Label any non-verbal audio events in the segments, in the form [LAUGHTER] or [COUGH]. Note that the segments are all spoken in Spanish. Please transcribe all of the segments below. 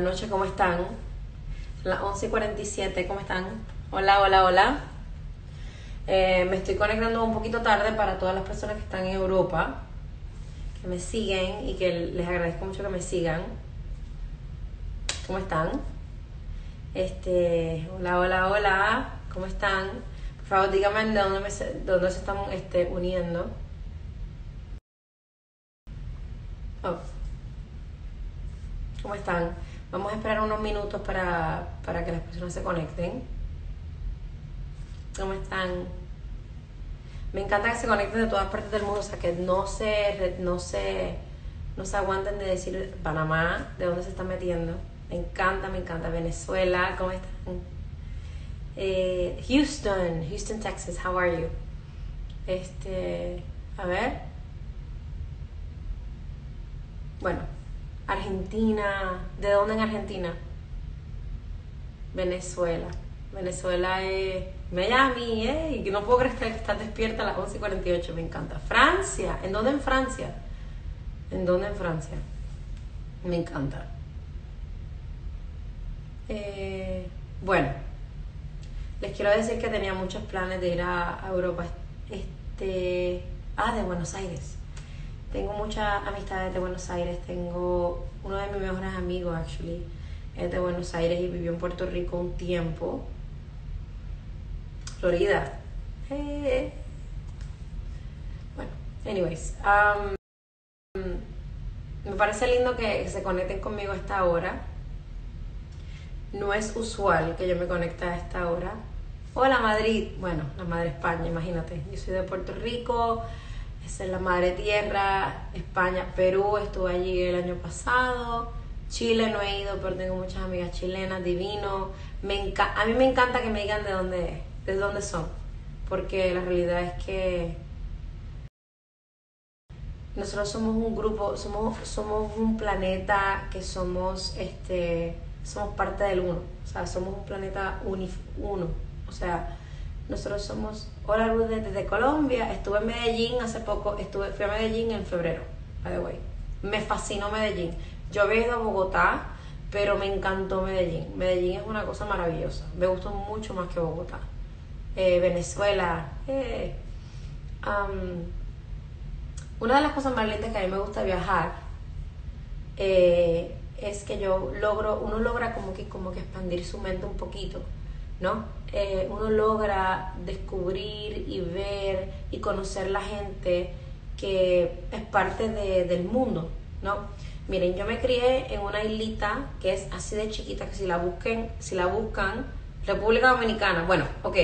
Buenas noches, ¿cómo están? Las 11.47, ¿cómo están? Hola, hola, hola. Eh, me estoy conectando un poquito tarde para todas las personas que están en Europa, que me siguen y que les agradezco mucho que me sigan. ¿Cómo están? Este, hola, hola, hola, ¿cómo están? Por favor, díganme de dónde, me, de dónde se están este, uniendo. Oh. ¿Cómo están? Vamos a esperar unos minutos para, para que las personas se conecten. ¿Cómo están? Me encanta que se conecten de todas partes del mundo, o sea, que no se, no se, no se aguanten de decir Panamá, de dónde se están metiendo. Me encanta, me encanta. Venezuela, ¿cómo están? Eh, Houston, Houston, Texas, how are you? Este, a ver. Bueno, Argentina, ¿de dónde en Argentina? Venezuela. Venezuela es Miami, ¿eh? Y no puedo creer que estás despierta a las 11.48, me encanta. Francia, ¿en dónde en Francia? ¿En dónde en Francia? Me encanta. Eh, bueno, les quiero decir que tenía muchos planes de ir a, a Europa. Este, ah, de Buenos Aires. Tengo muchas amistades de Buenos Aires. Tengo uno de mis mejores amigos, actually, es de Buenos Aires y vivió en Puerto Rico un tiempo. Florida. Eh. Bueno, anyways. um, me parece lindo que se conecten conmigo a esta hora. No es usual que yo me conecte a esta hora. Hola Madrid, bueno, la madre España, imagínate. Yo soy de Puerto Rico, es la madre tierra, España, Perú, estuve allí el año pasado. Chile no he ido, pero tengo muchas amigas chilenas, divino. Me a mí me encanta que me digan de dónde, de dónde son, porque la realidad es que nosotros somos un grupo, somos, somos un planeta que somos, este, somos parte del uno, o sea, somos un planeta uno, o sea, nosotros somos, hola desde Colombia, estuve en Medellín hace poco, estuve, fui a Medellín en febrero, by the way, me fascinó Medellín, yo había ido a Bogotá, pero me encantó Medellín, Medellín es una cosa maravillosa, me gustó mucho más que Bogotá, Eh, Venezuela, eh, una de las cosas más lindas que a mí me gusta viajar eh, es que yo logro, uno logra como que, como que expandir su mente un poquito, ¿no? Eh, uno logra descubrir y ver y conocer la gente que es parte de- del mundo, ¿no? Miren, yo me crié en una islita que es así de chiquita que si la busquen, si la buscan, República Dominicana, bueno, ok,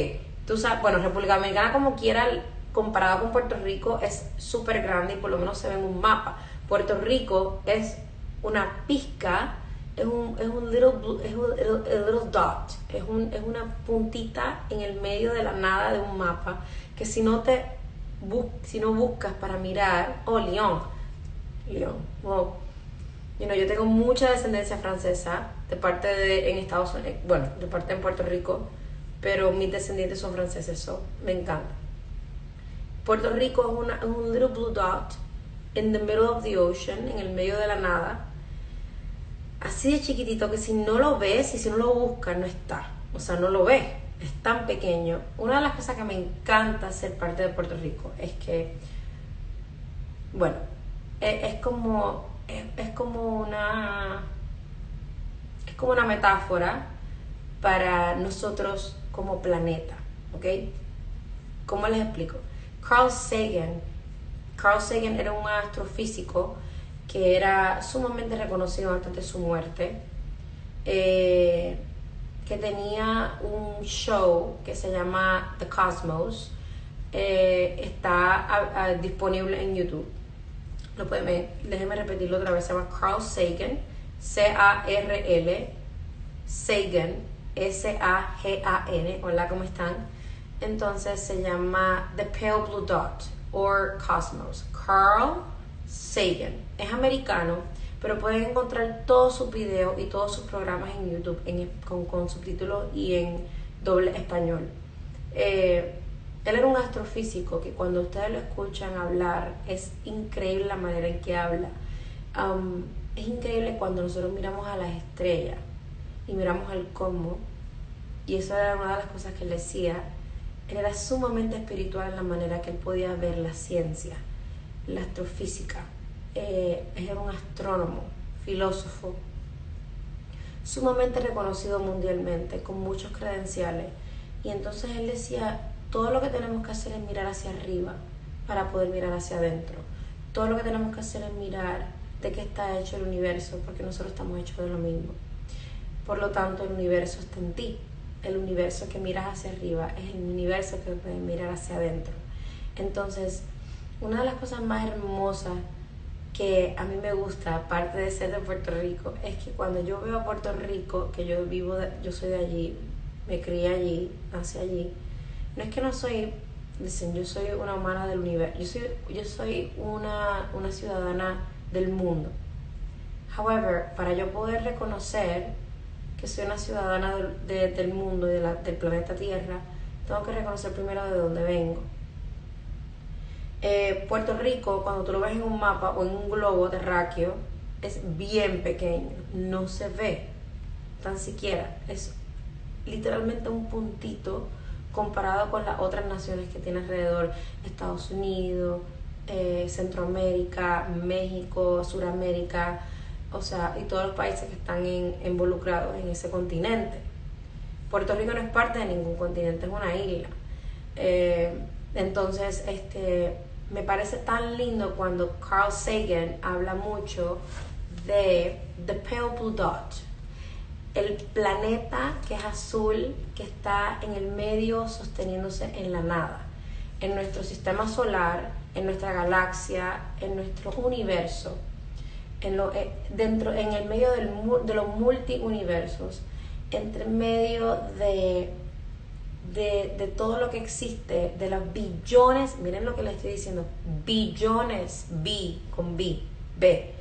tú sabes, bueno, República Dominicana como quiera, comparado con Puerto Rico, es súper grande y por lo menos se ve en un mapa. Puerto Rico es una pizca, es un, es un little, little dot, es, un, es una puntita en el medio de la nada de un mapa que si no te si no buscas para mirar, oh, Lyon, Lyon, wow. You know, yo tengo mucha descendencia francesa de parte de en Estados Unidos, bueno, de parte en Puerto Rico, pero mis descendientes son franceses, so me encanta. Puerto Rico es, una, un little blue dot in the middle of the ocean, en el medio de la nada, así de chiquitito que si no lo ves y si no lo buscas no está, o sea, no lo ves, es tan pequeño. Una de las cosas que me encanta ser parte de Puerto Rico es que, bueno, es, es como, es, es como una, es como una metáfora para nosotros como planeta, ¿ok? ¿Cómo les explico? Carl Sagan, Carl Sagan era un astrofísico que era sumamente reconocido antes de su muerte, eh, que tenía un show que se llama The Cosmos, eh, está disponible en YouTube. Lo pueden ver, déjenme repetirlo otra vez, se llama Carl Sagan, C-A-R-L, Sagan, S-A-G-A-N, hola, ¿cómo están? Entonces se llama The Pale Blue Dot or Cosmos. Carl Sagan. Es americano, pero pueden encontrar todos sus videos y todos sus programas en YouTube con, con subtítulos y en doble español. Eh, él era un astrofísico que cuando ustedes lo escuchan hablar es increíble la manera en que habla. Um, es increíble cuando nosotros miramos a las estrellas y miramos al cosmos, y eso era una de las cosas que él decía, él era sumamente espiritual en la manera que él podía ver la ciencia, la astrofísica. Eh, era un astrónomo, filósofo, sumamente reconocido mundialmente, con muchos credenciales. Y entonces él decía, todo lo que tenemos que hacer es mirar hacia arriba para poder mirar hacia adentro. Todo lo que tenemos que hacer es mirar de qué está hecho el universo, porque nosotros estamos hechos de lo mismo. Por lo tanto, el universo está en ti. El universo que miras hacia arriba es el universo que puedes mirar hacia adentro. Entonces, una de las cosas más hermosas que a mí me gusta, aparte de ser de Puerto Rico, es que cuando yo veo a Puerto Rico, que yo vivo, yo soy de allí, me crié allí, nací allí, no es que no soy, dicen, yo soy una humana del universo, yo soy, yo soy una, una ciudadana del mundo. However, para yo poder reconocer que soy una ciudadana del mundo y de del planeta Tierra, tengo que reconocer primero de dónde vengo. Eh, Puerto Rico, cuando tú lo ves en un mapa o en un globo terráqueo, es bien pequeño, no se ve tan siquiera, es literalmente un puntito comparado con las otras naciones que tiene alrededor, Estados Unidos, eh, Centroamérica, México, Suramérica, o sea, y todos los países que están involucrados en ese continente. Puerto Rico no es parte de ningún continente, es una isla. Eh, entonces, este, me parece tan lindo cuando Carl Sagan habla mucho de The Pale Blue Dot, el planeta que es azul, que está en el medio sosteniéndose en la nada, en nuestro sistema solar, en nuestra galaxia, en nuestro universo, en, lo, eh, dentro, en el medio del, de los multiuniversos, entre medio de, de, de todo lo que existe, de los billones, miren lo que les estoy diciendo, billones, B con B, B,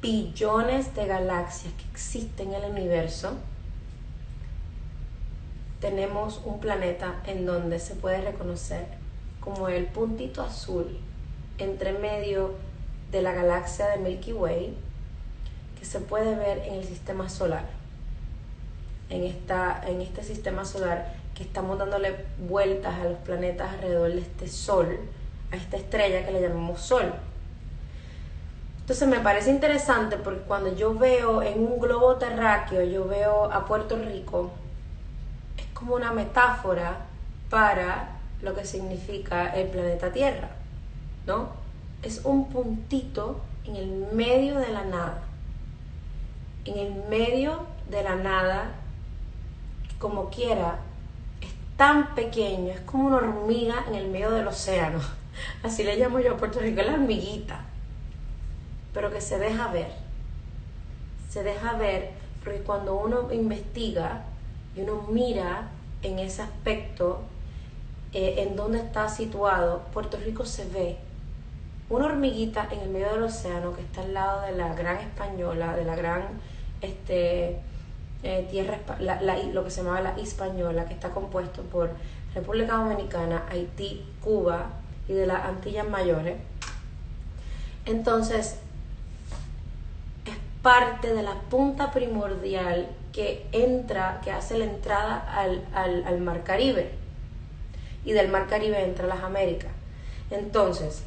billones de galaxias que existen en el universo, tenemos un planeta en donde se puede reconocer como el puntito azul entre medio de la galaxia de Milky Way que se puede ver en el sistema solar. En, esta, en este sistema solar que estamos dándole vueltas a los planetas alrededor de este sol, a esta estrella que le llamamos Sol. Entonces me parece interesante porque cuando yo veo en un globo terráqueo, yo veo a Puerto Rico, es como una metáfora para lo que significa el planeta Tierra, ¿no? Es un puntito en el medio de la nada. En el medio de la nada, como quiera, tan pequeño, es como una hormiga en el medio del océano. Así le llamo yo a Puerto Rico, la hormiguita. Pero que se deja ver. Se deja ver porque cuando uno investiga y uno mira en ese aspecto eh, en dónde está situado, Puerto Rico se ve una hormiguita en el medio del océano que está al lado de la gran española, de la gran este, eh, tierra, lo que se llama la española, que está compuesto por República Dominicana, Haití, Cuba y de las Antillas Mayores. Entonces, es parte de la punta primordial que entra, que hace la entrada al, al, al Mar Caribe y del Mar Caribe entre las Américas. Entonces,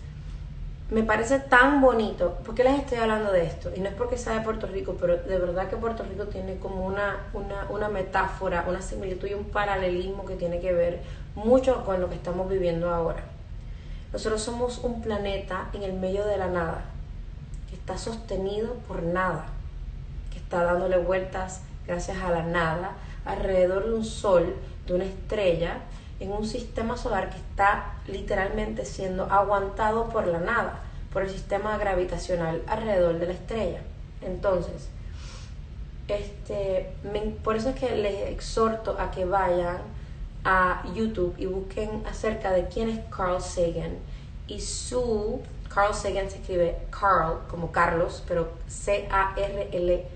me parece tan bonito, ¿por qué les estoy hablando de esto? Y no es porque sea de Puerto Rico, pero de verdad que Puerto Rico tiene como una, una, una metáfora, una similitud y un paralelismo que tiene que ver mucho con lo que estamos viviendo ahora. Nosotros somos un planeta en el medio de la nada, que está sostenido por nada, que está dándole vueltas gracias a la nada, alrededor de un sol, de una estrella, en un sistema solar que está literalmente siendo aguantado por la nada, por el sistema gravitacional alrededor de la estrella. Entonces, este, por eso es que les exhorto a que vayan a YouTube y busquen acerca de quién es Carl Sagan y su Carl Sagan se escribe Carl como Carlos, pero C A R L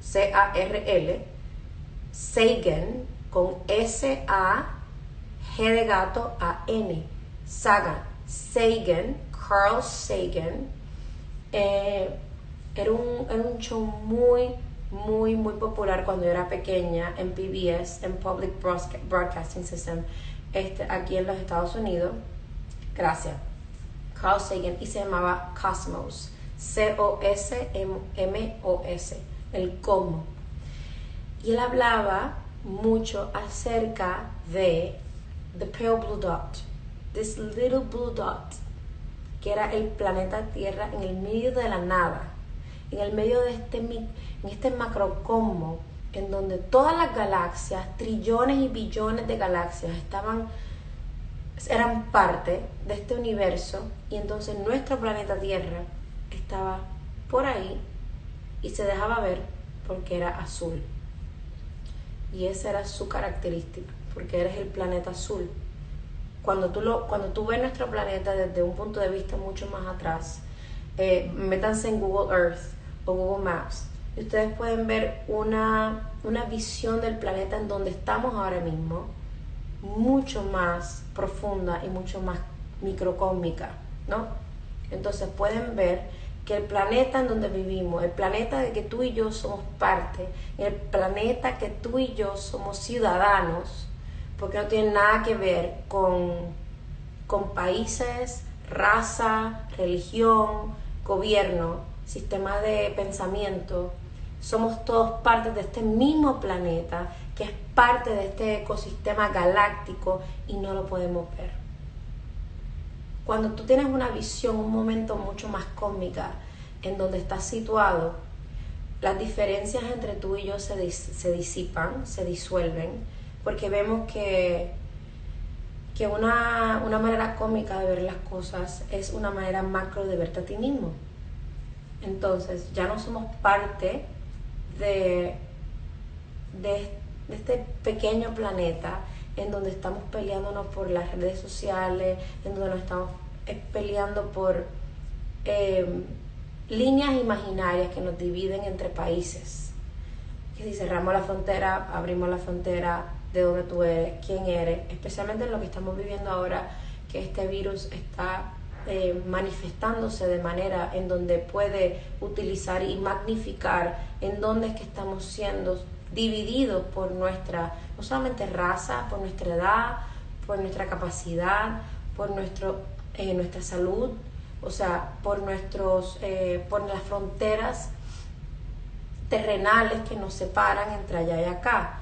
C A R L Sagan con S A G de gato a N. Sagan. Sagan. Carl Sagan. Eh, Era un, era un show muy, muy, muy popular cuando yo era pequeña en PBS, en Public Broadcasting System, este, aquí en los Estados Unidos. Gracias. Carl Sagan y se llamaba Cosmos. C-O-S-M-O-S. El cómo. Y él hablaba mucho acerca de The Pale Blue Dot. This little blue dot. Que era el planeta Tierra en el medio de la nada. En el medio de este, en este macrocosmo en donde todas las galaxias, trillones y billones de galaxias estaban eran parte de este universo y entonces nuestro planeta Tierra estaba por ahí y se dejaba ver porque era azul. Y esa era su característica, porque eres el planeta azul. Cuando tú, lo, cuando tú ves nuestro planeta desde un punto de vista mucho más atrás, eh, métanse en Google Earth o Google Maps y ustedes pueden ver una, una visión del planeta en donde estamos ahora mismo, mucho más profunda y mucho más microcósmica, ¿no? Entonces pueden ver que el planeta en donde vivimos, el planeta de que tú y yo somos parte, el planeta que tú y yo somos ciudadanos, porque no tiene nada que ver con, con países, raza, religión, gobierno, sistema de pensamiento, somos todos parte de este mismo planeta, que es parte de este ecosistema galáctico y no lo podemos ver. Cuando tú tienes una visión, un momento mucho más cósmica en donde estás situado, las diferencias entre tú y yo se, se disipan, se disuelven, porque vemos que, que una, una manera cómica de ver las cosas es una manera macro de verte a ti mismo. Entonces ya no somos parte de, de, este pequeño planeta en donde estamos peleándonos por las redes sociales, en donde nos estamos eh, peleando por em, líneas imaginarias que nos dividen entre países. Que si cerramos la frontera, abrimos la frontera de donde tú eres, quién eres, especialmente en lo que estamos viviendo ahora, que este virus está eh, manifestándose de manera en donde puede utilizar y magnificar en donde es que estamos siendo divididos por nuestra, no solamente raza, por nuestra edad, por nuestra capacidad, por nuestro, eh, nuestra salud, o sea, por, nuestros, eh, por las fronteras terrenales que nos separan entre allá y acá.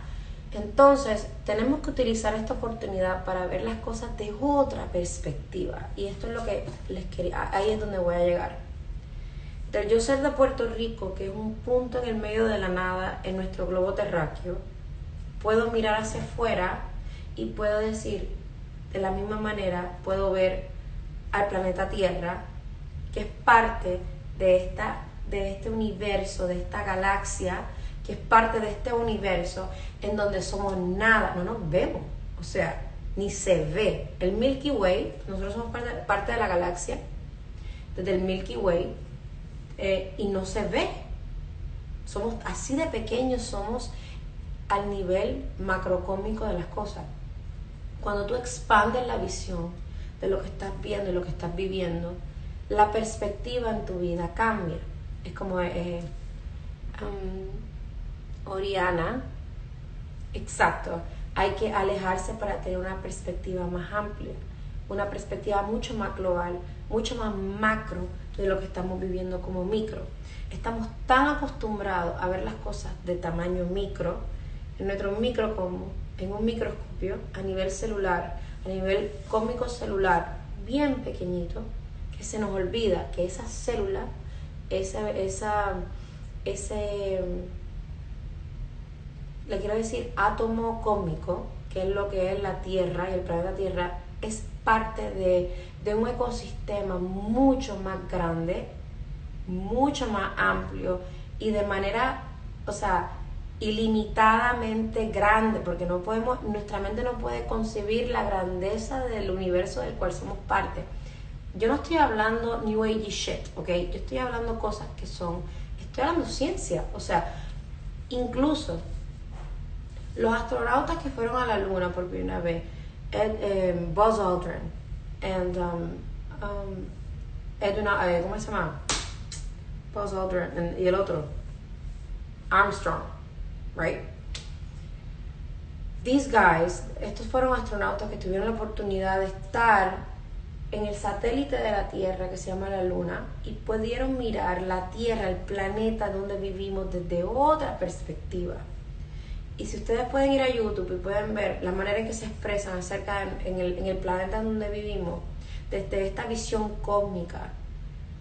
Entonces, tenemos que utilizar esta oportunidad para ver las cosas de otra perspectiva. Y esto es lo que les quería, ahí es donde voy a llegar. Del yo ser de Puerto Rico, que es un punto en el medio de la nada en nuestro globo terráqueo, puedo mirar hacia afuera y puedo decir, de la misma manera, puedo ver al planeta Tierra, que es parte de, esta, de este universo, de esta galaxia, que es parte de este universo en donde somos nada, no nos vemos, o sea, ni se ve. El Milky Way, nosotros somos parte, de la galaxia, desde el Milky Way, eh, y no se ve. Somos así de pequeños, somos al nivel macrocómico de las cosas. Cuando tú expandes la visión de lo que estás viendo y lo que estás viviendo, la perspectiva en tu vida cambia. Es como eh, um, Oriana, exacto, hay que alejarse para tener una perspectiva más amplia, una perspectiva mucho más global, mucho más macro de lo que estamos viviendo como micro. Estamos tan acostumbrados a ver las cosas de tamaño micro, en nuestro micro como en un microscopio a nivel celular, a nivel cómico celular, bien pequeñito, que se nos olvida que esa célula, esa, esa, ese le quiero decir átomo cósmico, que es lo que es la Tierra y el planeta Tierra, es parte de, un ecosistema mucho más grande, mucho más amplio y de manera, o sea, ilimitadamente grande, porque no podemos, nuestra mente no puede concebir la grandeza del universo del cual somos parte. Yo no estoy hablando New Age shit, ¿ok? Yo estoy hablando cosas que son, estoy hablando ciencia, o sea, incluso los astronautas que fueron a la Luna por primera vez, Ed, eh, Buzz Aldrin and um, um, Edwin, eh, ¿cómo se llama? Buzz Aldrin y el otro, Armstrong, right? These guys, estos fueron astronautas que tuvieron la oportunidad de estar en el satélite de la Tierra que se llama la Luna y pudieron mirar la Tierra, el planeta donde vivimos desde otra perspectiva. Y si ustedes pueden ir a YouTube y pueden ver la manera en que se expresan acerca de, en, el, planeta donde vivimos, desde esta visión cósmica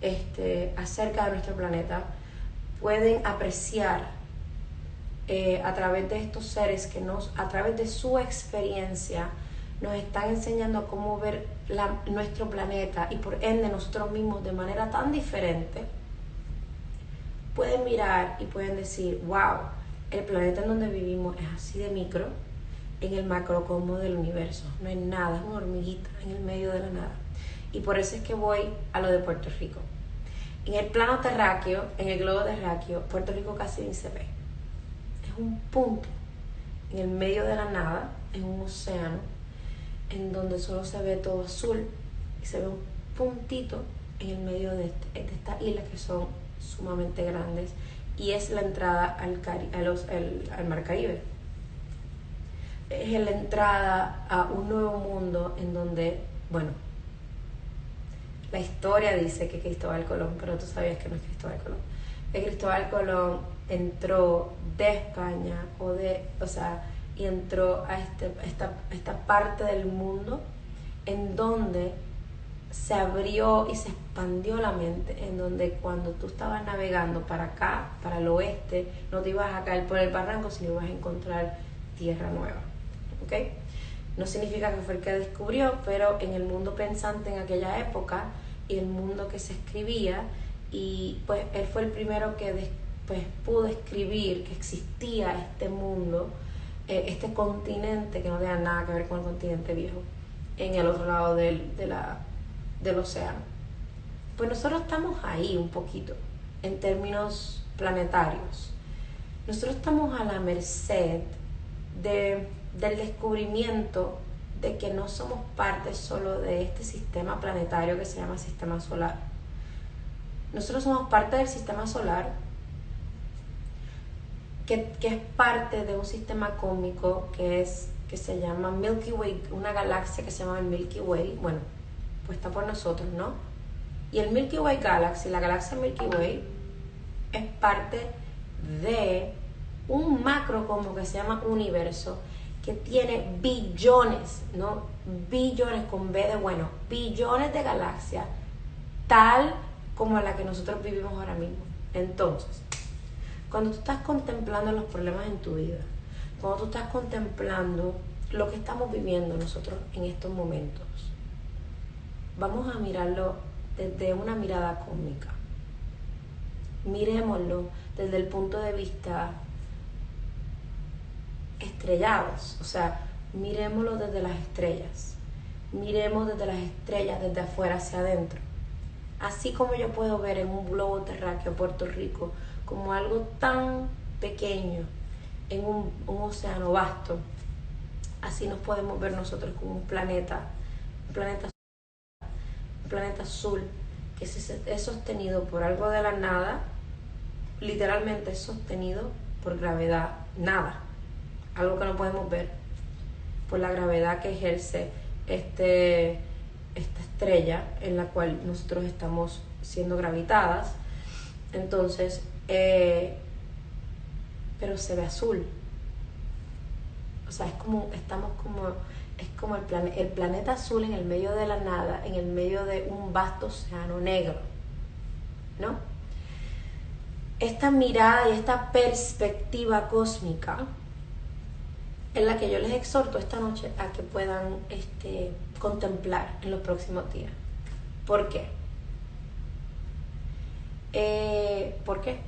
este, acerca de nuestro planeta, pueden apreciar eh, a través de estos seres que nos, a través de su experiencia, nos están enseñando cómo ver nuestro planeta y por ende nosotros mismos de manera tan diferente, pueden mirar y pueden decir, wow, el planeta en donde vivimos es así de micro, en el macrocosmo del universo. No hay nada, es una hormiguita en el medio de la nada. Y por eso es que voy a lo de Puerto Rico. En el plano terráqueo, en el globo terráqueo, Puerto Rico casi ni se ve un punto en el medio de la nada, en un océano, en donde solo se ve todo azul y se ve un puntito en el medio de, este, estas islas que son sumamente grandes y es la entrada al, al Mar Caribe. Es la entrada a un nuevo mundo en donde, bueno, la historia dice que Cristóbal Colón, pero tú sabías que no es Cristóbal Colón. Cristóbal Colón entró de España o de, o sea, y entró a este, esta, esta parte del mundo en donde se abrió y se expandió la mente, en donde cuando tú estabas navegando para acá, para el oeste, no te ibas a caer por el barranco, sino ibas a encontrar tierra nueva. ¿Ok? No significa que fue el que descubrió, pero en el mundo pensante en aquella época y el mundo que se escribía, y pues él fue el primero que pues pude escribir que existía este mundo, eh, este continente que no tenía nada que ver con el continente viejo, en el otro lado del, de la, del océano. Pues nosotros estamos ahí un poquito, en términos planetarios. Nosotros estamos a la merced de, del descubrimiento de que no somos parte solo de este sistema planetario que se llama sistema solar. Nosotros somos parte del sistema solar que, es parte de un sistema cósmico que, es, que se llama Milky Way, una galaxia que se llama el Milky Way, bueno, pues está por nosotros, ¿no? Y el Milky Way Galaxy, la galaxia Milky Way, es parte de un macro como que se llama universo, que tiene billones, ¿no? Billones con B de bueno, billones de galaxias, tal como la que nosotros vivimos ahora mismo. Entonces, cuando tú estás contemplando los problemas en tu vida, cuando tú estás contemplando lo que estamos viviendo nosotros en estos momentos, vamos a mirarlo desde una mirada cósmica. Miremoslo desde el punto de vista estrellados, o sea, miremoslo desde las estrellas. Miremos desde las estrellas, desde afuera hacia adentro. Así como yo puedo ver en un globo terráqueo Puerto Rico como algo tan pequeño en un, océano vasto, así nos podemos ver nosotros como un planeta, un planeta, un planeta azul que es sostenido por algo de la nada, literalmente es sostenido por gravedad, nada, algo que no podemos ver, por la gravedad que ejerce este, esta estrella en la cual nosotros estamos siendo gravitadas. Entonces, eh, pero se ve azul. O sea, es como, estamos como, es como el, el planeta azul en el medio de la nada, en el medio de un vasto océano negro. ¿No? Esta mirada y esta perspectiva cósmica en la que yo les exhorto esta noche a que puedan este, contemplar en los próximos días. ¿Por qué? Eh, ¿Por qué?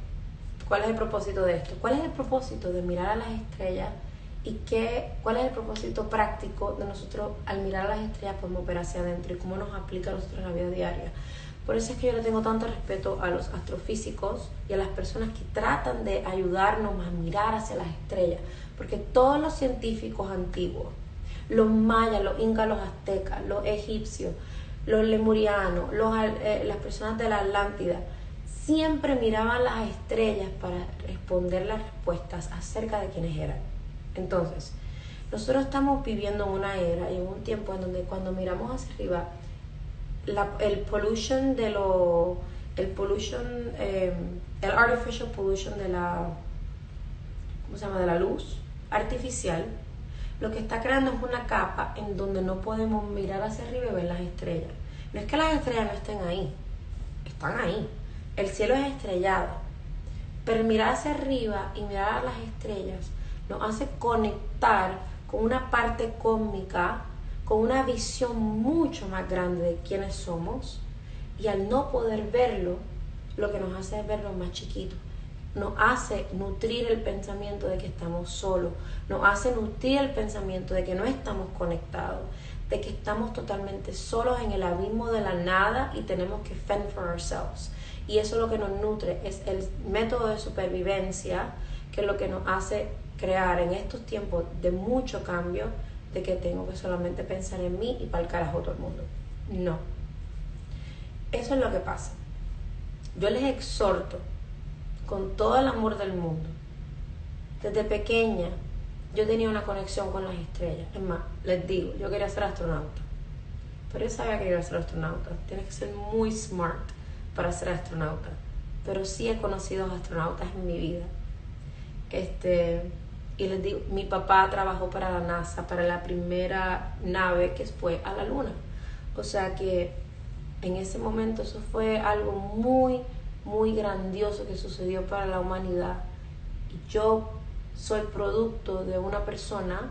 ¿Cuál es el propósito de esto? ¿Cuál es el propósito de mirar a las estrellas? ¿Y qué, cuál es el propósito práctico de nosotros al mirar las estrellas podemos ver hacia adentro y cómo nos aplica a nosotros en la vida diaria? Por eso es que yo le tengo tanto respeto a los astrofísicos y a las personas que tratan de ayudarnos a mirar hacia las estrellas, porque todos los científicos antiguos, los mayas, los incas, los aztecas, los egipcios, los lemurianos, los, eh, las personas de la Atlántida, siempre miraban las estrellas para responder las respuestas acerca de quiénes eran. Entonces, nosotros estamos viviendo en una era y un tiempo en donde cuando miramos hacia arriba, el pollution de lo, el pollution, em, el artificial pollution de la, ¿cómo se llama? De la luz artificial, lo que está creando es una capa en donde no podemos mirar hacia arriba y ver las estrellas. No es que las estrellas no estén ahí, están ahí. El cielo es estrellado. Pero mirar hacia arriba y mirar a las estrellas nos hace conectar con una parte cósmica, con una visión mucho más grande de quiénes somos. Y al no poder verlo, lo que nos hace es verlo más chiquito. Nos hace nutrir el pensamiento de que estamos solos. Nos hace nutrir el pensamiento de que no estamos conectados de que estamos totalmente solos en el abismo de la nada y tenemos que fend for ourselves. Y eso es lo que nos nutre, es el método de supervivencia que es lo que nos hace crear en estos tiempos de mucho cambio, de que tengo que solamente pensar en mí y para el carajo todo el mundo. No. Eso es lo que pasa. Yo les exhorto con todo el amor del mundo, desde pequeña, yo tenía una conexión con las estrellas. Es más, les digo, yo quería ser astronauta. Pero yo sabía que quería ser astronauta. Tienes que ser muy smart para ser astronauta. Pero sí he conocido astronautas en mi vida. Este, y les digo, mi papá trabajó para la NASA, para la primera nave que fue a la Luna. O sea que en ese momento eso fue algo muy, muy grandioso que sucedió para la humanidad. Y yo soy producto de una persona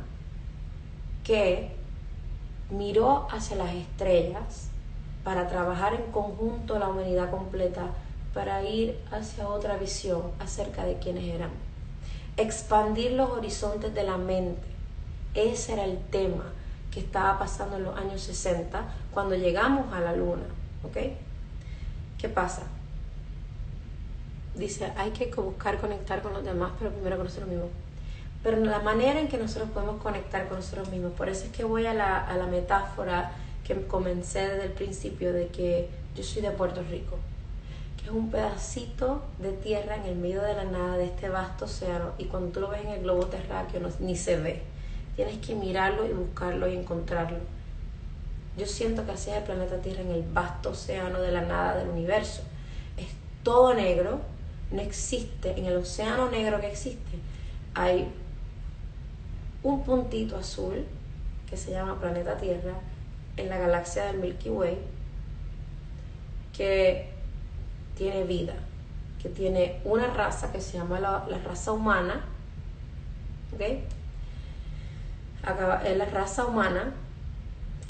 que miró hacia las estrellas para trabajar en conjunto la humanidad completa, para ir hacia otra visión acerca de quiénes éramos. Expandir los horizontes de la mente. Ese era el tema que estaba pasando en los años 60 cuando llegamos a la luna. ¿Ok? ¿Qué pasa? dice, hay que buscar conectar con los demás, pero primero con nosotros mismos. Pero la manera en que nosotros podemos conectar con nosotros mismos, por eso es que voy a la, a la metáfora que comencé desde el principio de que yo soy de Puerto Rico, es un pedacito de tierra en el medio de la nada de este vasto océano y cuando tú lo ves en el globo terráqueo ni se ve. Tienes que mirarlo y buscarlo y encontrarlo. Yo siento que así es el planeta Tierra en el vasto océano de la nada del universo. Es todo negro, no existe, en el océano negro que existe, hay un puntito azul que se llama planeta Tierra en la galaxia del Milky Way que tiene vida, que tiene una raza que se llama la, raza humana, ¿ok? es la raza humana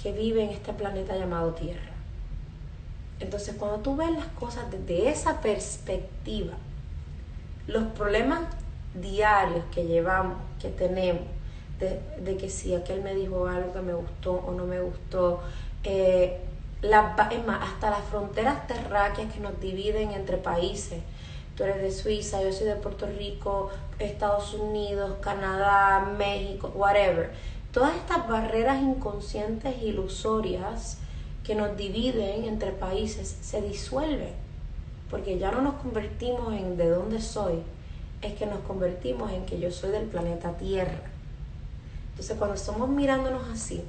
que vive en este planeta llamado Tierra. Entonces, cuando tú ves las cosas desde esa perspectiva, los problemas diarios que llevamos, que tenemos, de, que si aquel me dijo algo que me gustó o no me gustó, eh, la, es más, hasta las fronteras terráqueas que nos dividen entre países. Tú eres de Suiza, yo soy de Puerto Rico, Estados Unidos, Canadá, México, whatever. Todas estas barreras inconscientes, ilusorias que nos dividen entre países se disuelven porque ya no nos convertimos en de dónde soy, es que nos convertimos en que yo soy del planeta Tierra. Entonces cuando estamos mirándonos así,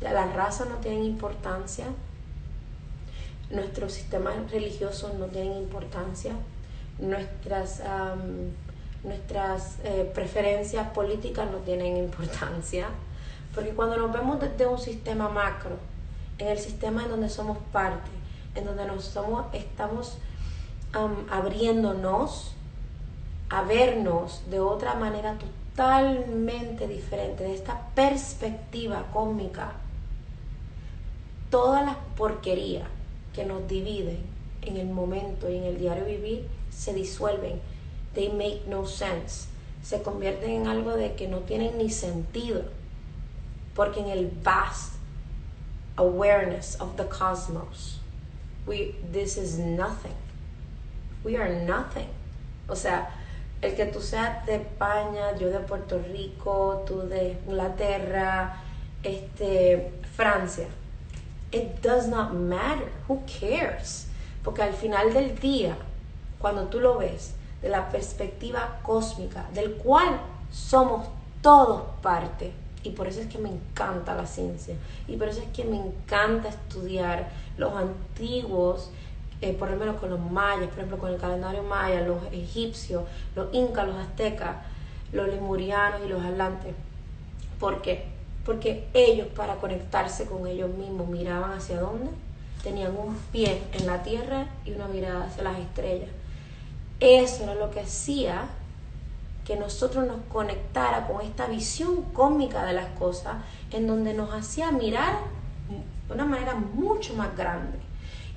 las razas no tienen importancia, nuestros sistemas religiosos no tienen importancia, nuestras, nuestras eh, preferencias políticas no tienen importancia, porque cuando nos vemos desde un sistema macro, en el sistema en donde somos parte, en donde nos somos, estamos abriéndonos a vernos de otra manera totalmente diferente, de esta perspectiva cósmica. Todas las porquerías que nos dividen en el momento y en el diario vivir se disuelven. They make no sense. Se convierten en algo de que no tienen ni sentido. Porque en el vast awareness of the cosmos, we, this is nothing we are nothing. O sea, el que tú seas de España, yo de Puerto Rico, tú de Inglaterra, este, Francia. It does not matter. Who cares? Porque al final del día, cuando tú lo ves de la perspectiva cósmica, del cual somos todos parte. Y por eso es que me encanta la ciencia. Y por eso es que me encanta estudiar los antiguos, eh, por lo menos con los mayas, por ejemplo, con el calendario maya, los egipcios, los incas, los aztecas, los lemurianos y los atlantes. ¿Por qué? Porque ellos para conectarse con ellos mismos miraban hacia dónde? Tenían un pie en la tierra y una mirada hacia las estrellas. Eso era lo que hacía que nosotros nos conectara con esta visión cósmica de las cosas, en donde nos hacía mirar de una manera mucho más grande.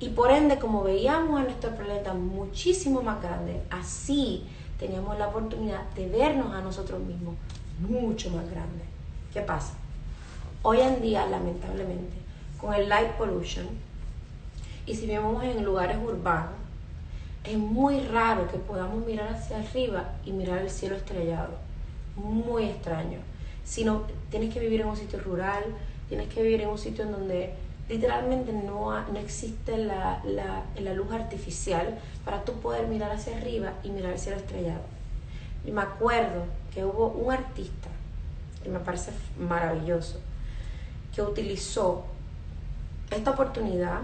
Y por ende, como veíamos a nuestro planeta muchísimo más grande, así teníamos la oportunidad de vernos a nosotros mismos mucho más grande. ¿Qué pasa? Hoy en día, lamentablemente, con el light pollution, y si vivimos en lugares urbanos, es muy raro que podamos mirar hacia arriba y mirar el cielo estrellado. Muy extraño. Si no, tienes que vivir en un sitio rural, tienes que vivir en un sitio en donde literalmente no, no existe la, la, luz artificial para tú poder mirar hacia arriba y mirar el cielo estrellado. Y me acuerdo que hubo un artista, que me parece maravilloso, que utilizó esta oportunidad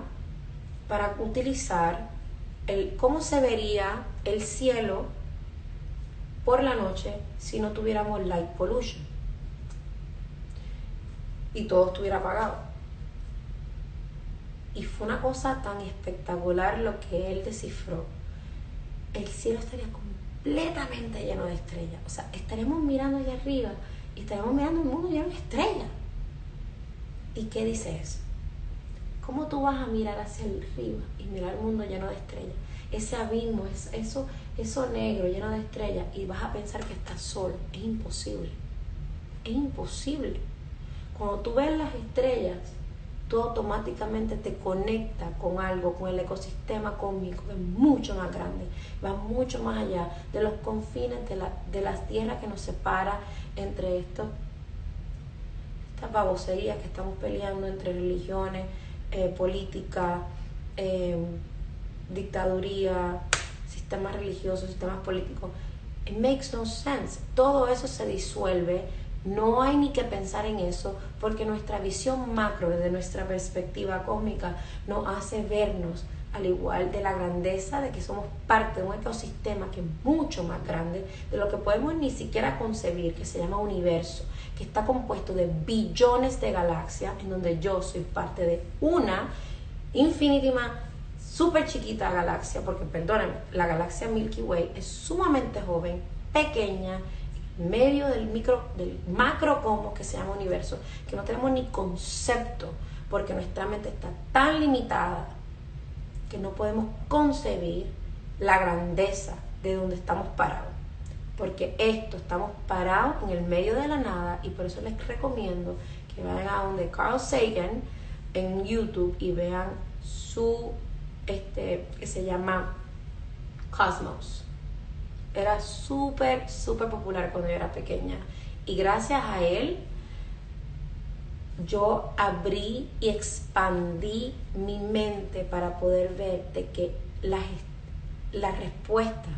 para utilizar el cómo se vería el cielo por la noche si no tuviéramos light pollution y todo estuviera apagado. Y fue una cosa tan espectacular lo que él descifró. El cielo estaría completamente lleno de estrellas. O sea, estaremos mirando allá arriba y estaremos mirando el mundo lleno de estrellas. ¿Y qué dice eso? ¿Cómo tú vas a mirar hacia arriba y mirar el mundo lleno de estrellas? Ese abismo, eso, eso negro lleno de estrellas y vas a pensar que estás solo. Es imposible. Es imposible. Cuando tú ves las estrellas, tú automáticamente te conecta con algo, con el ecosistema cósmico que es mucho más grande, va mucho más allá de los confines de, la, de las tierras que nos separa entre estos, estas baboserías que estamos peleando entre religiones, eh, política, eh, dictaduría, sistemas religiosos, sistemas políticos. It makes no sense. Todo eso se disuelve. No hay ni que pensar en eso porque nuestra visión macro desde nuestra perspectiva cósmica nos hace vernos al igual de la grandeza de que somos parte de un ecosistema que es mucho más grande de lo que podemos ni siquiera concebir, que se llama universo que está compuesto de billones de galaxias, en donde yo soy parte de una infinitima, súper chiquita galaxia, porque perdónenme, la galaxia Milky Way es sumamente joven, pequeña, medio del micro, del macrocosmos que se llama universo, que no tenemos ni concepto, porque nuestra mente está tan limitada que no podemos concebir la grandeza de donde estamos parados porque esto estamos parados en el medio de la nada y por eso les recomiendo que vayan a donde Carl Sagan en YouTube y vean su este que se llama Cosmos. Era súper, súper popular cuando yo era pequeña. Y gracias a él, yo abrí y expandí mi mente para poder ver de que la, la respuesta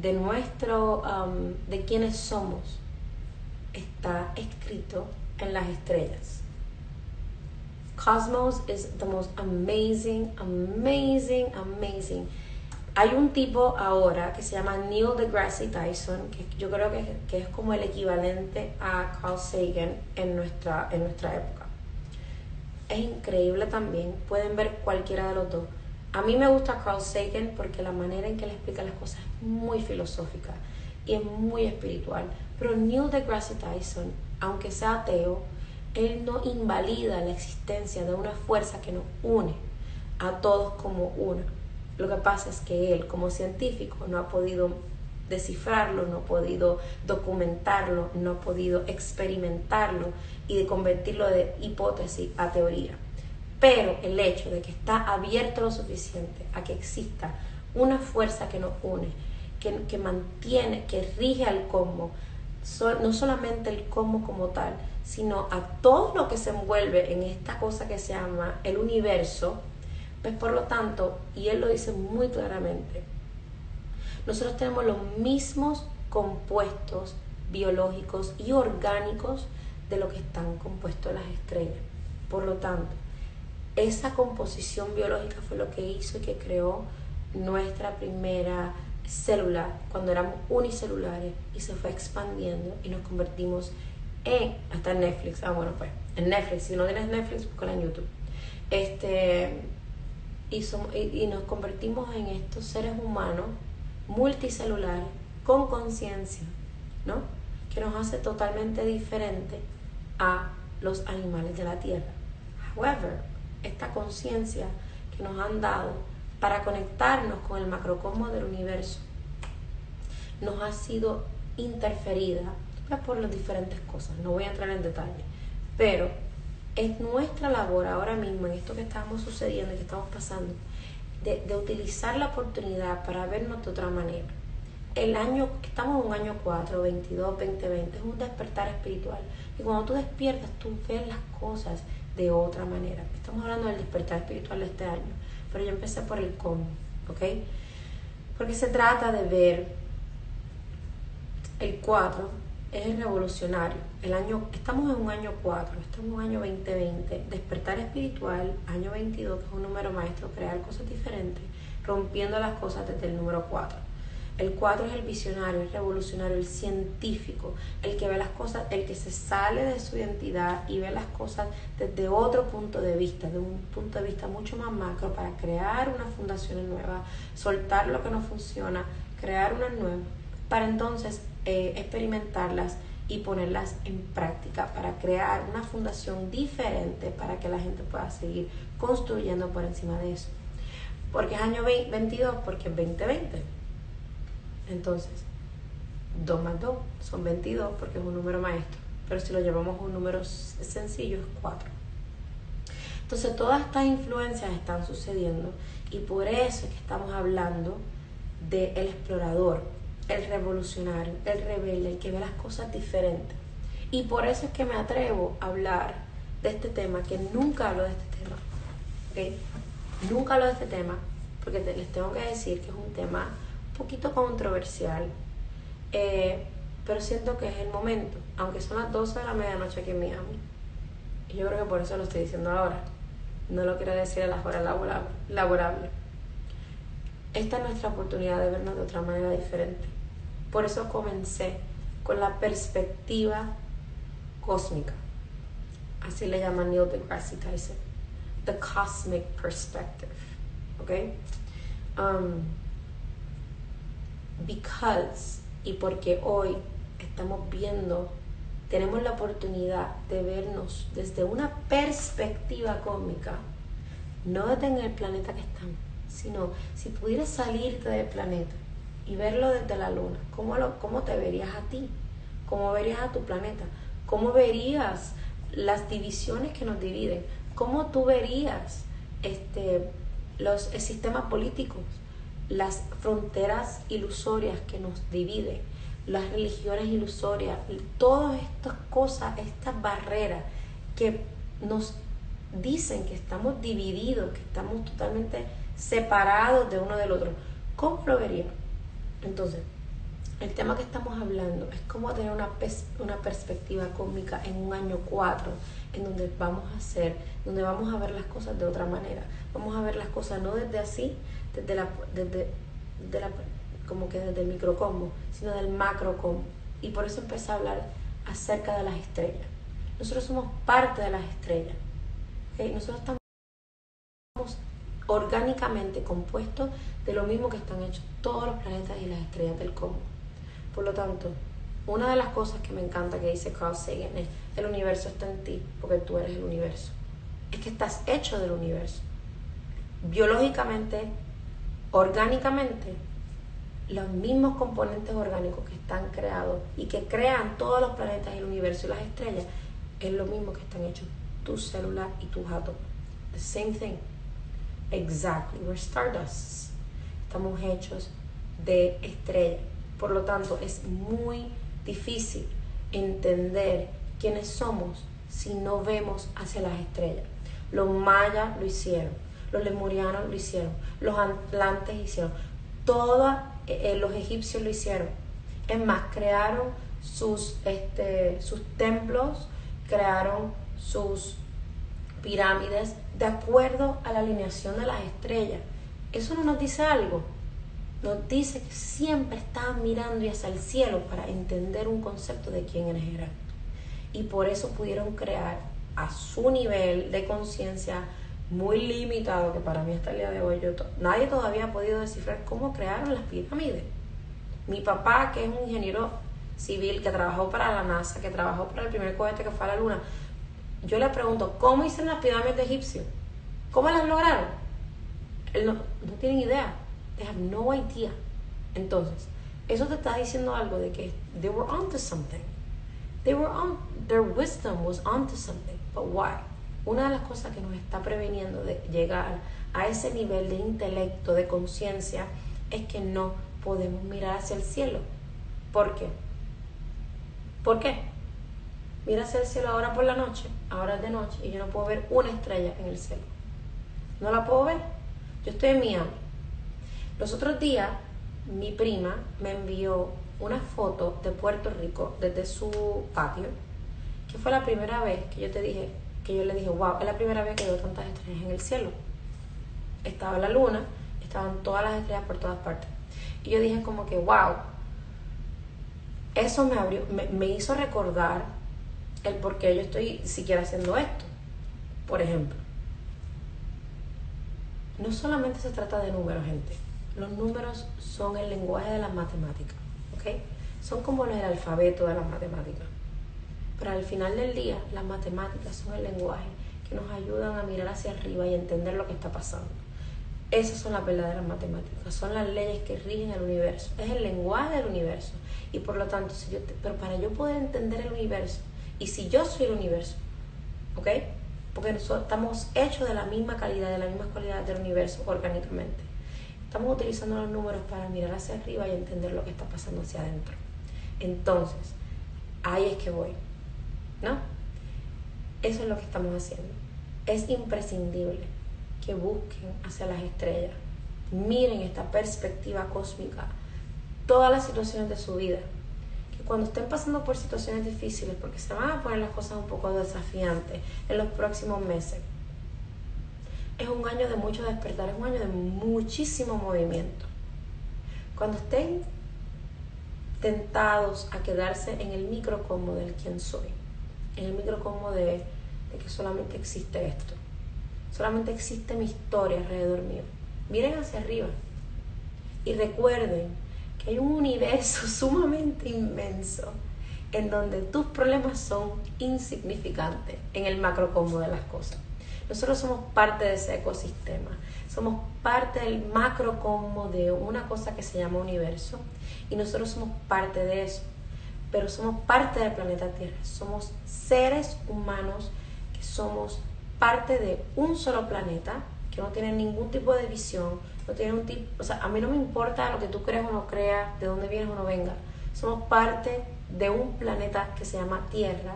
de nuestro, um, de quienes somos, está escrito en las estrellas. Cosmos is the most amazing, amazing, amazing. Hay un tipo ahora que se llama Neil deGrasse Tyson, que yo creo que, que es como el equivalente a Carl Sagan en nuestra, en nuestra época. Es increíble también, pueden ver cualquiera de los dos a mí me gusta Carl Sagan porque la manera en que él explica las cosas es muy filosófica y es muy espiritual. Pero Neil deGrasse Tyson, aunque sea ateo, él no invalida la existencia de una fuerza que nos une a todos como una. Lo que pasa es que él, como científico, no ha podido descifrarlo, no ha podido documentarlo, no ha podido experimentarlo y de convertirlo de hipótesis a teoría. Pero el hecho de que está abierto lo suficiente a que exista una fuerza que nos une, que, mantiene, que rige al cosmos, no solamente el cosmos como tal, sino a todo lo que se envuelve en esta cosa que se llama el universo, pues por lo tanto, y él lo dice muy claramente, nosotros tenemos los mismos compuestos biológicos y orgánicos de lo que están compuestos las estrellas. Por lo tanto, esa composición biológica fue lo que hizo y que creó nuestra primera célula cuando éramos unicelulares y se fue expandiendo y nos convertimos en hasta Netflix ah bueno pues en Netflix. Si no tienes Netflix búscala en YouTube. Este y, y, nos convertimos en estos seres humanos multicelulares con conciencia no que nos hace totalmente diferente a los animales de la tierra. However esta conciencia que nos han dado para conectarnos con el macrocosmos del universo nos ha sido interferida por las diferentes cosas. No voy a entrar en detalle, pero es nuestra labor ahora mismo en esto que estamos sucediendo y que estamos pasando de, de utilizar la oportunidad para vernos de otra manera. El año, estamos en un año 4, 22, 2020, es un despertar espiritual. Y cuando tú despiertas, tú ves las cosas de otra manera. Estamos hablando del despertar espiritual de este año, pero yo empecé por el cómo, ¿ok? Porque se trata de ver el 4 es el revolucionario. El año, estamos en un año 4, estamos en un año 2020, despertar espiritual, año 22, que es un número maestro, crear cosas diferentes, rompiendo las cosas desde el número 4. El 4 es el visionario, el revolucionario, el científico, el que ve las cosas, el que se sale de su identidad y ve las cosas desde otro punto de vista, de un punto de vista mucho más macro para crear una fundación nueva, soltar lo que no funciona, crear una nueva, para entonces eh, experimentarlas y ponerlas en práctica para crear una fundación diferente para que la gente pueda seguir construyendo por encima de eso. Porque es año 22, porque es 2020 entonces, 2 más 2 son 22 porque es un número maestro, pero si lo llevamos a un número sencillo es 4. Entonces todas estas influencias están sucediendo y por eso es que estamos hablando del explorador, el revolucionario, el rebelde, el que ve las cosas diferentes. Y por eso es que me atrevo a hablar de este tema, que nunca hablo de este tema. ¿okay? Nunca hablo de este tema porque les tengo que decir que es un tema poquito controversial, eh, pero siento que es el momento, aunque son las 12 de la medianoche aquí en Miami. Y yo creo que por eso lo estoy diciendo ahora. No lo quiero decir a las horas laborables. Esta es nuestra oportunidad de vernos de otra manera diferente. Por eso comencé con la perspectiva cósmica. Así le llaman Neil deGrasse Tyson. The cosmic perspective. ¿Ok? Um, because y porque hoy estamos viendo, tenemos la oportunidad de vernos desde una perspectiva cómica, no desde en el planeta que estamos, sino si pudieras salirte del planeta y verlo desde la luna, ¿cómo, cómo te verías a ti? ¿Cómo verías a tu planeta? ¿Cómo verías las divisiones que nos dividen? ¿Cómo tú verías este, los, el sistema político? Las fronteras ilusorias que nos dividen, las religiones ilusorias, todas estas cosas, estas barreras que nos dicen que estamos divididos, que estamos totalmente separados de uno del otro. ¿Cómo lo verían? Entonces, el tema que estamos hablando es cómo tener una, una perspectiva cósmica en un año 4, en donde vamos a hacer, donde vamos a ver las cosas de otra manera. Vamos a ver las cosas no desde así, desde la, desde, la, como que desde el microcosmo, sino del macrocosmo. Y por eso empecé a hablar acerca de las estrellas. Nosotros somos parte de las estrellas. Nosotros estamos orgánicamente compuestos de lo mismo que están hechos todos los planetas y las estrellas del cosmos. Por lo tanto, una de las cosas que me encanta que dice Carl Sagan es, el universo está en ti porque tú eres el universo. Es que estás hecho del universo. Biológicamente, orgánicamente los mismos componentes orgánicos que están creados y que crean todos los planetas, el universo y las estrellas, es lo mismo que están hechos tus células y tus átomos. The same thing. Exactly. We're stardust. Estamos hechos de estrellas. Por lo tanto, es muy difícil entender quiénes somos si no vemos hacia las estrellas. Los mayas lo hicieron los lemurianos lo hicieron, los atlantes hicieron. Toda eh, los egipcios lo hicieron. Es más, crearon sus, este, sus templos, crearon sus pirámides de acuerdo a la alineación de las estrellas. Eso no nos dice algo. Nos dice que siempre estaban mirando hacia el cielo para entender un concepto de quiénes eran. Y por eso pudieron crear a su nivel de conciencia muy limitado, que para mí hasta el día de hoy yo nadie todavía ha podido descifrar cómo crearon las pirámides. Mi papá, que es un ingeniero civil, que trabajó para la NASA, que trabajó para el primer cohete que fue a la Luna, yo le pregunto, ¿cómo hicieron las pirámides de Egipcio? ¿Cómo las lograron? Él no, no tiene idea. They have no idea. Entonces, eso te está diciendo algo de que they were onto something. They were on, their wisdom was onto something. But why? Una de las cosas que nos está preveniendo de llegar a ese nivel de intelecto, de conciencia, es que no podemos mirar hacia el cielo. ¿Por qué? ¿Por qué? Mira hacia el cielo ahora por la noche, ahora es de noche, y yo no puedo ver una estrella en el cielo. No la puedo ver. Yo estoy en Miami. Los otros días, mi prima me envió una foto de Puerto Rico desde su patio, que fue la primera vez que yo te dije, que yo le dije, wow, es la primera vez que veo tantas estrellas en el cielo. Estaba la luna, estaban todas las estrellas por todas partes. Y yo dije como que, wow, eso me, abrió, me, hizo recordar el por qué yo estoy siquiera haciendo esto. Por ejemplo, no solamente se trata de números, gente. Los números son el lenguaje de las matemáticas, ¿ok? Son como el alfabeto de las matemáticas. Pero al final del día, las matemáticas son el lenguaje que nos ayudan a mirar hacia arriba y entender lo que está pasando. Esas son las verdaderas matemáticas, son las leyes que rigen el universo, es el lenguaje del universo. Y por lo tanto, pero para yo poder entender el universo, y si yo soy el universo, ¿ok? Porque nosotros estamos hechos de la misma calidad, de la misma cualidad del universo orgánicamente. Estamos utilizando los números para mirar hacia arriba y entender lo que está pasando hacia adentro. Entonces, ahí es que voy, ¿no? Eso es lo que estamos haciendo. Es imprescindible que busquen hacia las estrellas. Miren esta perspectiva cósmica, todas las situaciones de su vida. Que cuando estén pasando por situaciones difíciles, porque se van a poner las cosas un poco desafiantes en los próximos meses, es un año de mucho despertar, es un año de muchísimo movimiento. Cuando estén tentados a quedarse en el microcosmo del quién soy, en el microcosmo de, de que solamente existe esto, Solamente existe mi historia alrededor mío. Miren hacia arriba y recuerden que hay un universo [LAUGHS] sumamente inmenso en donde tus problemas son insignificantes en el macrocombo de las cosas. Nosotros somos parte de ese ecosistema, somos parte del macrocombo de una cosa que se llama universo y nosotros somos parte de eso, pero somos parte del planeta Tierra, somos seres humanos que somos parte de un solo planeta que no tiene ningún tipo de visión, no tiene un tipo, o sea, a mí no me importa lo que tú creas o no creas, de dónde vienes o no venga. Somos parte de un planeta que se llama Tierra,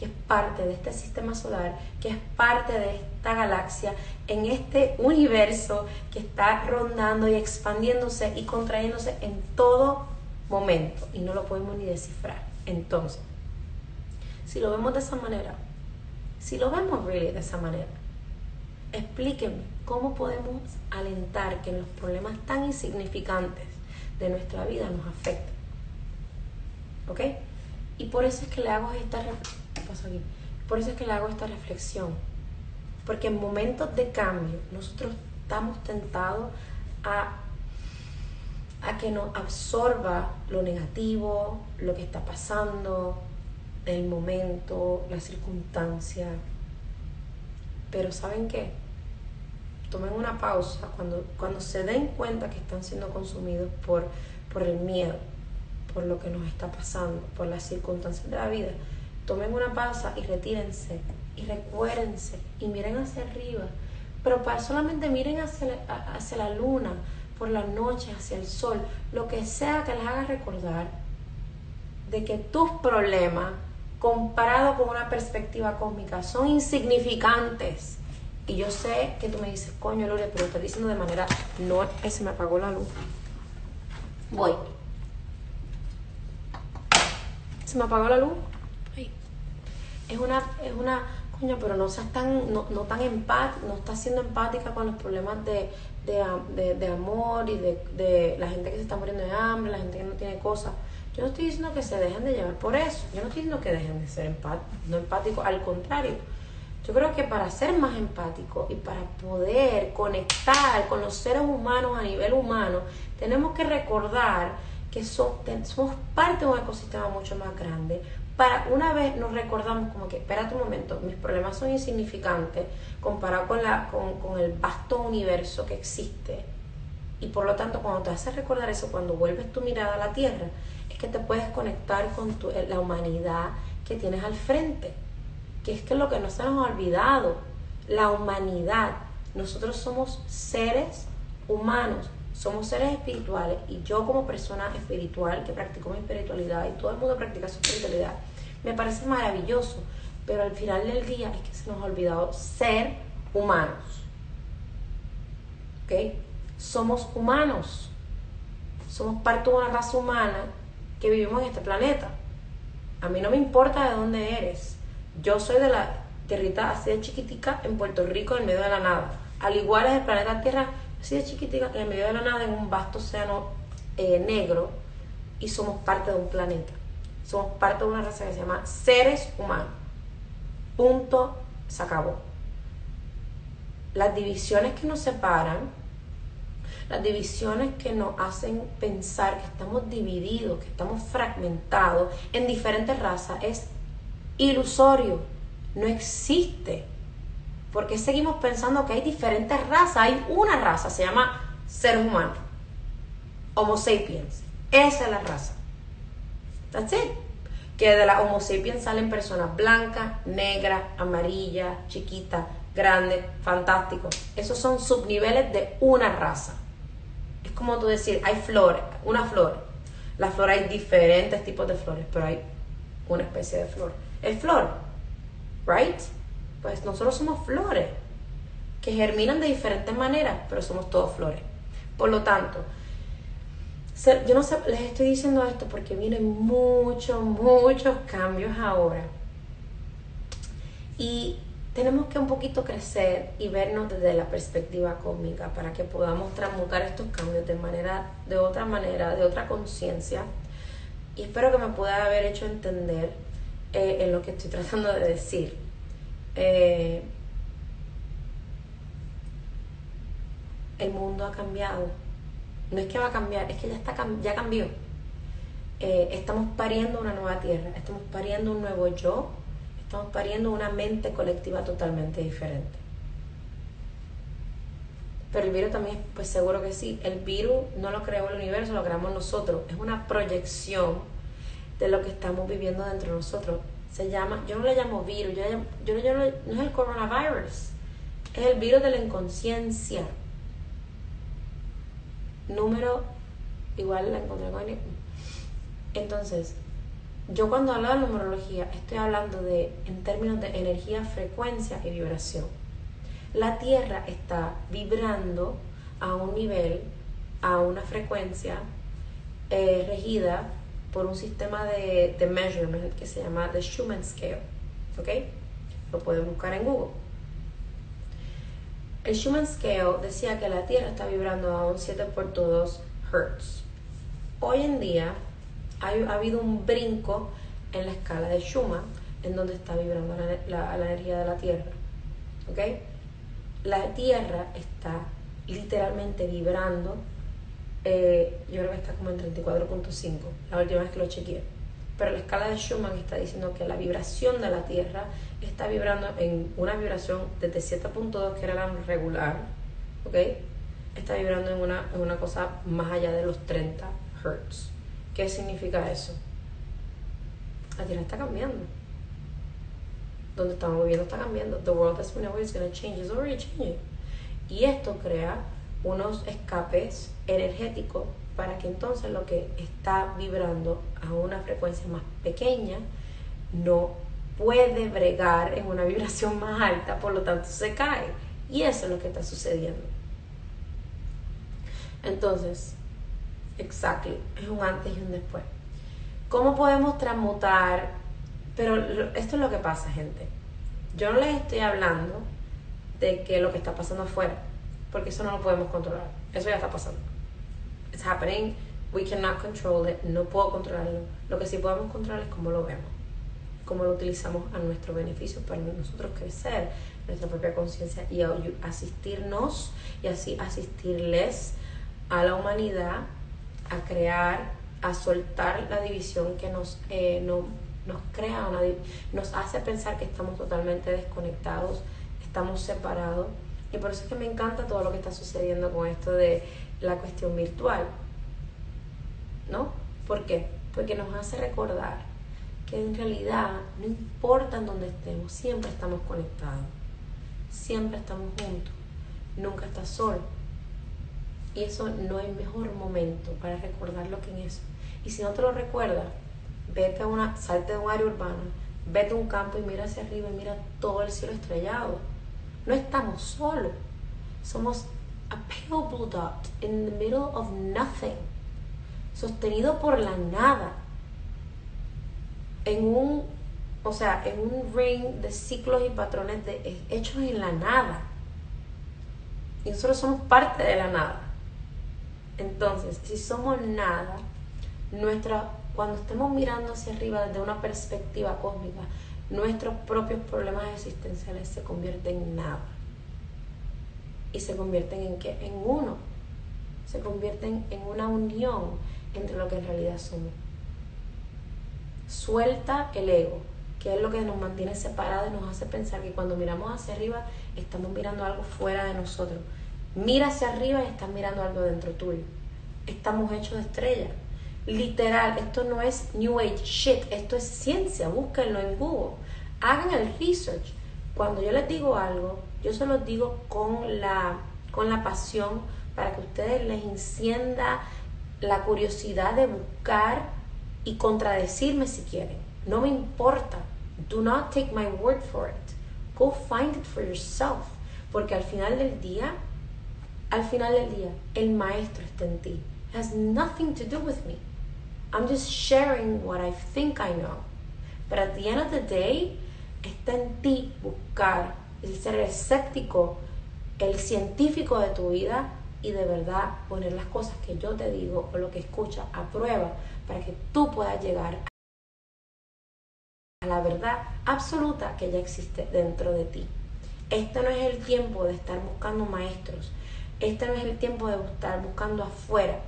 que es parte de este sistema solar, que es parte de esta galaxia, en este universo que está rondando y expandiéndose y contrayéndose en todo momento y no lo podemos ni descifrar. Entonces, si lo vemos de esa manera, si lo vemos really de esa manera, explíquenme cómo podemos alentar que los problemas tan insignificantes de nuestra vida nos afecten. ¿Ok? Y por eso es que le hago esta Por eso es que le hago esta reflexión. Porque en momentos de cambio nosotros estamos tentados a, a que nos absorba lo negativo, lo que está pasando, el momento, la circunstancia. Pero ¿saben qué? Tomen una pausa cuando, cuando se den cuenta que están siendo consumidos por, por el miedo, por lo que nos está pasando, por las circunstancias de la vida. Tomen una pausa y retírense y recuérdense y miren hacia arriba. Pero para, solamente miren hacia la, hacia la luna, por la noche, hacia el sol, lo que sea que les haga recordar de que tus problemas comparado con una perspectiva cósmica, son insignificantes. Y yo sé que tú me dices, coño, Lore, pero estás diciendo de manera, no, se me apagó la luz. Voy. Se me apagó la luz. Es una, es una, coño, pero no seas tan, no, no tan empática, no estás siendo empática con los problemas de, de, de, amor y de, de, la gente que se está muriendo de hambre, la gente que no tiene cosas. Yo no estoy diciendo que se dejen de llevar por eso. Yo no estoy diciendo que dejen de ser no empáticos. Al contrario, yo creo que para ser más empático y para poder conectar con los seres humanos a nivel humano, tenemos que recordar que somos parte de un ecosistema mucho más grande. Para una vez nos recordamos como que, espérate un momento, mis problemas son insignificantes comparado con, la, con, con el vasto universo que existe. Y por lo tanto, cuando te haces recordar eso, cuando vuelves tu mirada a la Tierra, es que te puedes conectar con tu, la humanidad que tienes al frente que es que lo que nos hemos olvidado, la humanidad. Nosotros somos seres humanos, somos seres espirituales y yo como persona espiritual que practico mi espiritualidad y todo el mundo practica su espiritualidad, me parece maravilloso, pero al final del día es que se nos ha olvidado ser humanos. ¿Ok? Somos humanos, somos parte de una raza humana que vivimos en este planeta. A mí no me importa de dónde eres, yo soy de la tierrita así de chiquitica en Puerto Rico, en medio de la nada. Al igual es el planeta Tierra, así de chiquitica, en medio de la nada, en un vasto océano eh, negro, y somos parte de un planeta. Somos parte de una raza que se llama seres humanos. Punto, se acabó. Las divisiones que nos separan, las divisiones que nos hacen pensar que estamos divididos, que estamos fragmentados en diferentes razas, es ilusorio, no existe. Porque seguimos pensando que hay diferentes razas, hay una raza, se llama ser humano, Homo sapiens. Esa es la raza. That's it. Que de la Homo sapiens salen personas blancas, negras, amarillas, chiquitas, grandes, fantásticos. Esos son subniveles de una raza. Es como tú decir, hay flores, una flor. La flor hay diferentes tipos de flores, pero hay una especie de flor es flor, right? Pues nosotros somos flores que germinan de diferentes maneras, pero somos todos flores. Por lo tanto, yo no sé, les estoy diciendo esto porque vienen muchos, muchos cambios ahora. Y tenemos que un poquito crecer y vernos desde la perspectiva cósmica para que podamos transmutar estos cambios de manera, de otra manera, de otra conciencia. Y espero que me pueda haber hecho entender eh, en lo que estoy [LAUGHS] tratando de decir. Eh, el mundo ha cambiado. No es que va a cambiar, es que ya, está, ya cambió. Eh, estamos pariendo una nueva tierra, estamos pariendo un nuevo yo, estamos pariendo una mente colectiva totalmente diferente. Pero el virus también, pues seguro que sí. El virus no lo creó el universo, lo creamos nosotros. Es una proyección de lo que estamos viviendo dentro de nosotros. Se llama, yo no le llamo virus, yo, yo, yo no, no es el coronavirus, es el virus de la inconsciencia. Número, igual la encontré con Entonces, yo cuando hablo de numerología estoy hablando de en términos de energía, frecuencia y vibración. La Tierra está vibrando a un nivel, a una frecuencia eh, regida por un sistema de, de measurement que se llama The Schumann Scale. ¿Ok? Lo pueden buscar en Google. El Schumann Scale decía que la Tierra está vibrando a un 7.2 Hz. Hoy en día ha habido un brinco en la escala de Schumann en donde está vibrando la, la energía de la Tierra. ¿Ok? La Tierra está literalmente vibrando eh, yo creo que está como en 34.5, la última vez que lo chequeé. Pero la escala de Schumann está diciendo que la vibración de la Tierra está vibrando en una vibración desde 7.2, que era la regular, ¿ok? Está vibrando en una, en una cosa más allá de los 30 Hz. ¿Qué significa eso? La Tierra está cambiando. Donde estamos viviendo está cambiando. The world as we is going to change. It's already changing. Y esto crea unos escapes energéticos para que entonces lo que está vibrando a una frecuencia más pequeña no puede bregar en una [LAUGHS] vibración más alta, por lo tanto se cae. Y eso es lo que está sucediendo. Entonces, Exacto, es un antes y un después. ¿Cómo podemos transmutar? Pero esto es lo que pasa, gente. Yo no les estoy hablando de que lo que está pasando afuera, porque eso no lo podemos controlar. Eso ya está pasando. It's happening, we cannot control it, no puedo controlarlo. Lo que sí podemos controlar es cómo lo vemos, cómo lo utilizamos a nuestro beneficio para nosotros crecer, nuestra propia conciencia y asistirnos y así asistirles a la humanidad a crear, a soltar la división que nos, eh, no, nos crea, nos hace pensar que estamos totalmente desconectados, estamos separados. Y por eso es que me encanta todo lo que está sucediendo con esto de la cuestión virtual. ¿No? ¿Por qué? Porque nos hace recordar que en realidad no importa en dónde estemos, siempre estamos conectados, siempre estamos juntos, nunca estás solo. Y eso no hay mejor momento para recordar lo que en eso. Y si no te lo recuerdas, vete a una, salte de un área urbana, vete a un campo y mira hacia arriba y mira todo el cielo estrellado. No estamos solos. Somos a pale blue dot in the middle of nothing. Sostenido por la nada. En un, o sea, en un ring de ciclos y patrones de, hechos en la nada. Y nosotros somos parte de la nada. Entonces, si somos nada, nuestra, cuando estemos mirando hacia arriba desde una perspectiva cósmica, nuestros propios problemas existenciales se convierten en nada. ¿Y se convierten en qué? En uno. Se convierten en una unión entre lo que en realidad somos. Suelta el ego, que es lo que nos mantiene separados y nos hace pensar que cuando miramos hacia arriba estamos mirando algo fuera de nosotros Mira hacia arriba y estás mirando algo dentro tuyo. Estamos hechos de estrellas. Literal, esto no es New Age shit, esto es ciencia. Búsquenlo en Google. Hagan el research. Cuando yo les digo algo, yo se los digo con la, con la pasión para que ustedes les encienda la curiosidad de buscar y contradecirme si quieren. No me importa. Do not take my word for it. Go find it for yourself. Porque al final del día, al final del día, el maestro está en ti. It has nothing to do with me. I'm just sharing what I think I know. But at the end of the day, está en ti buscar el ser escéptico, el científico de tu vida y de verdad poner las cosas que yo te digo o lo que escuchas a prueba para que tú puedas llegar a la verdad absoluta que ya existe dentro de ti. Este no es el tiempo de estar buscando maestros, este no es el tiempo de estar buscando afuera.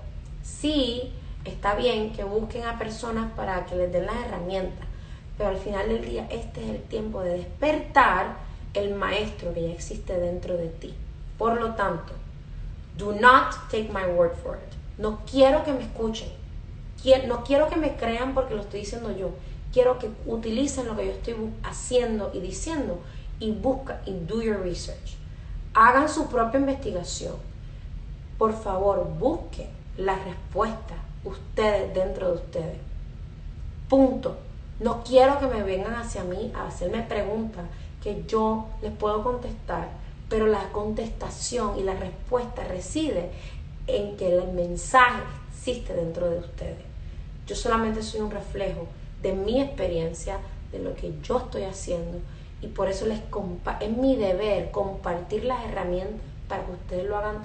Sí, está bien que busquen a personas para que les den las herramientas, pero al final del día este es el tiempo de despertar el maestro que ya existe dentro de ti. Por lo tanto, do not take my word for it. No quiero que me escuchen. No quiero que me crean porque lo estoy diciendo yo. Quiero que utilicen lo que yo estoy haciendo y diciendo y busca y do your research hagan su propia investigación. Por favor, busquen las respuestas ustedes dentro de ustedes. Punto. No quiero que me vengan hacia mí a hacerme preguntas que yo les puedo contestar, pero la contestación y la respuesta reside en que el mensaje existe dentro de ustedes. Yo solamente soy un reflejo de mi experiencia, de lo que yo estoy haciendo y por eso les es mi deber compartir las herramientas para que ustedes lo hagan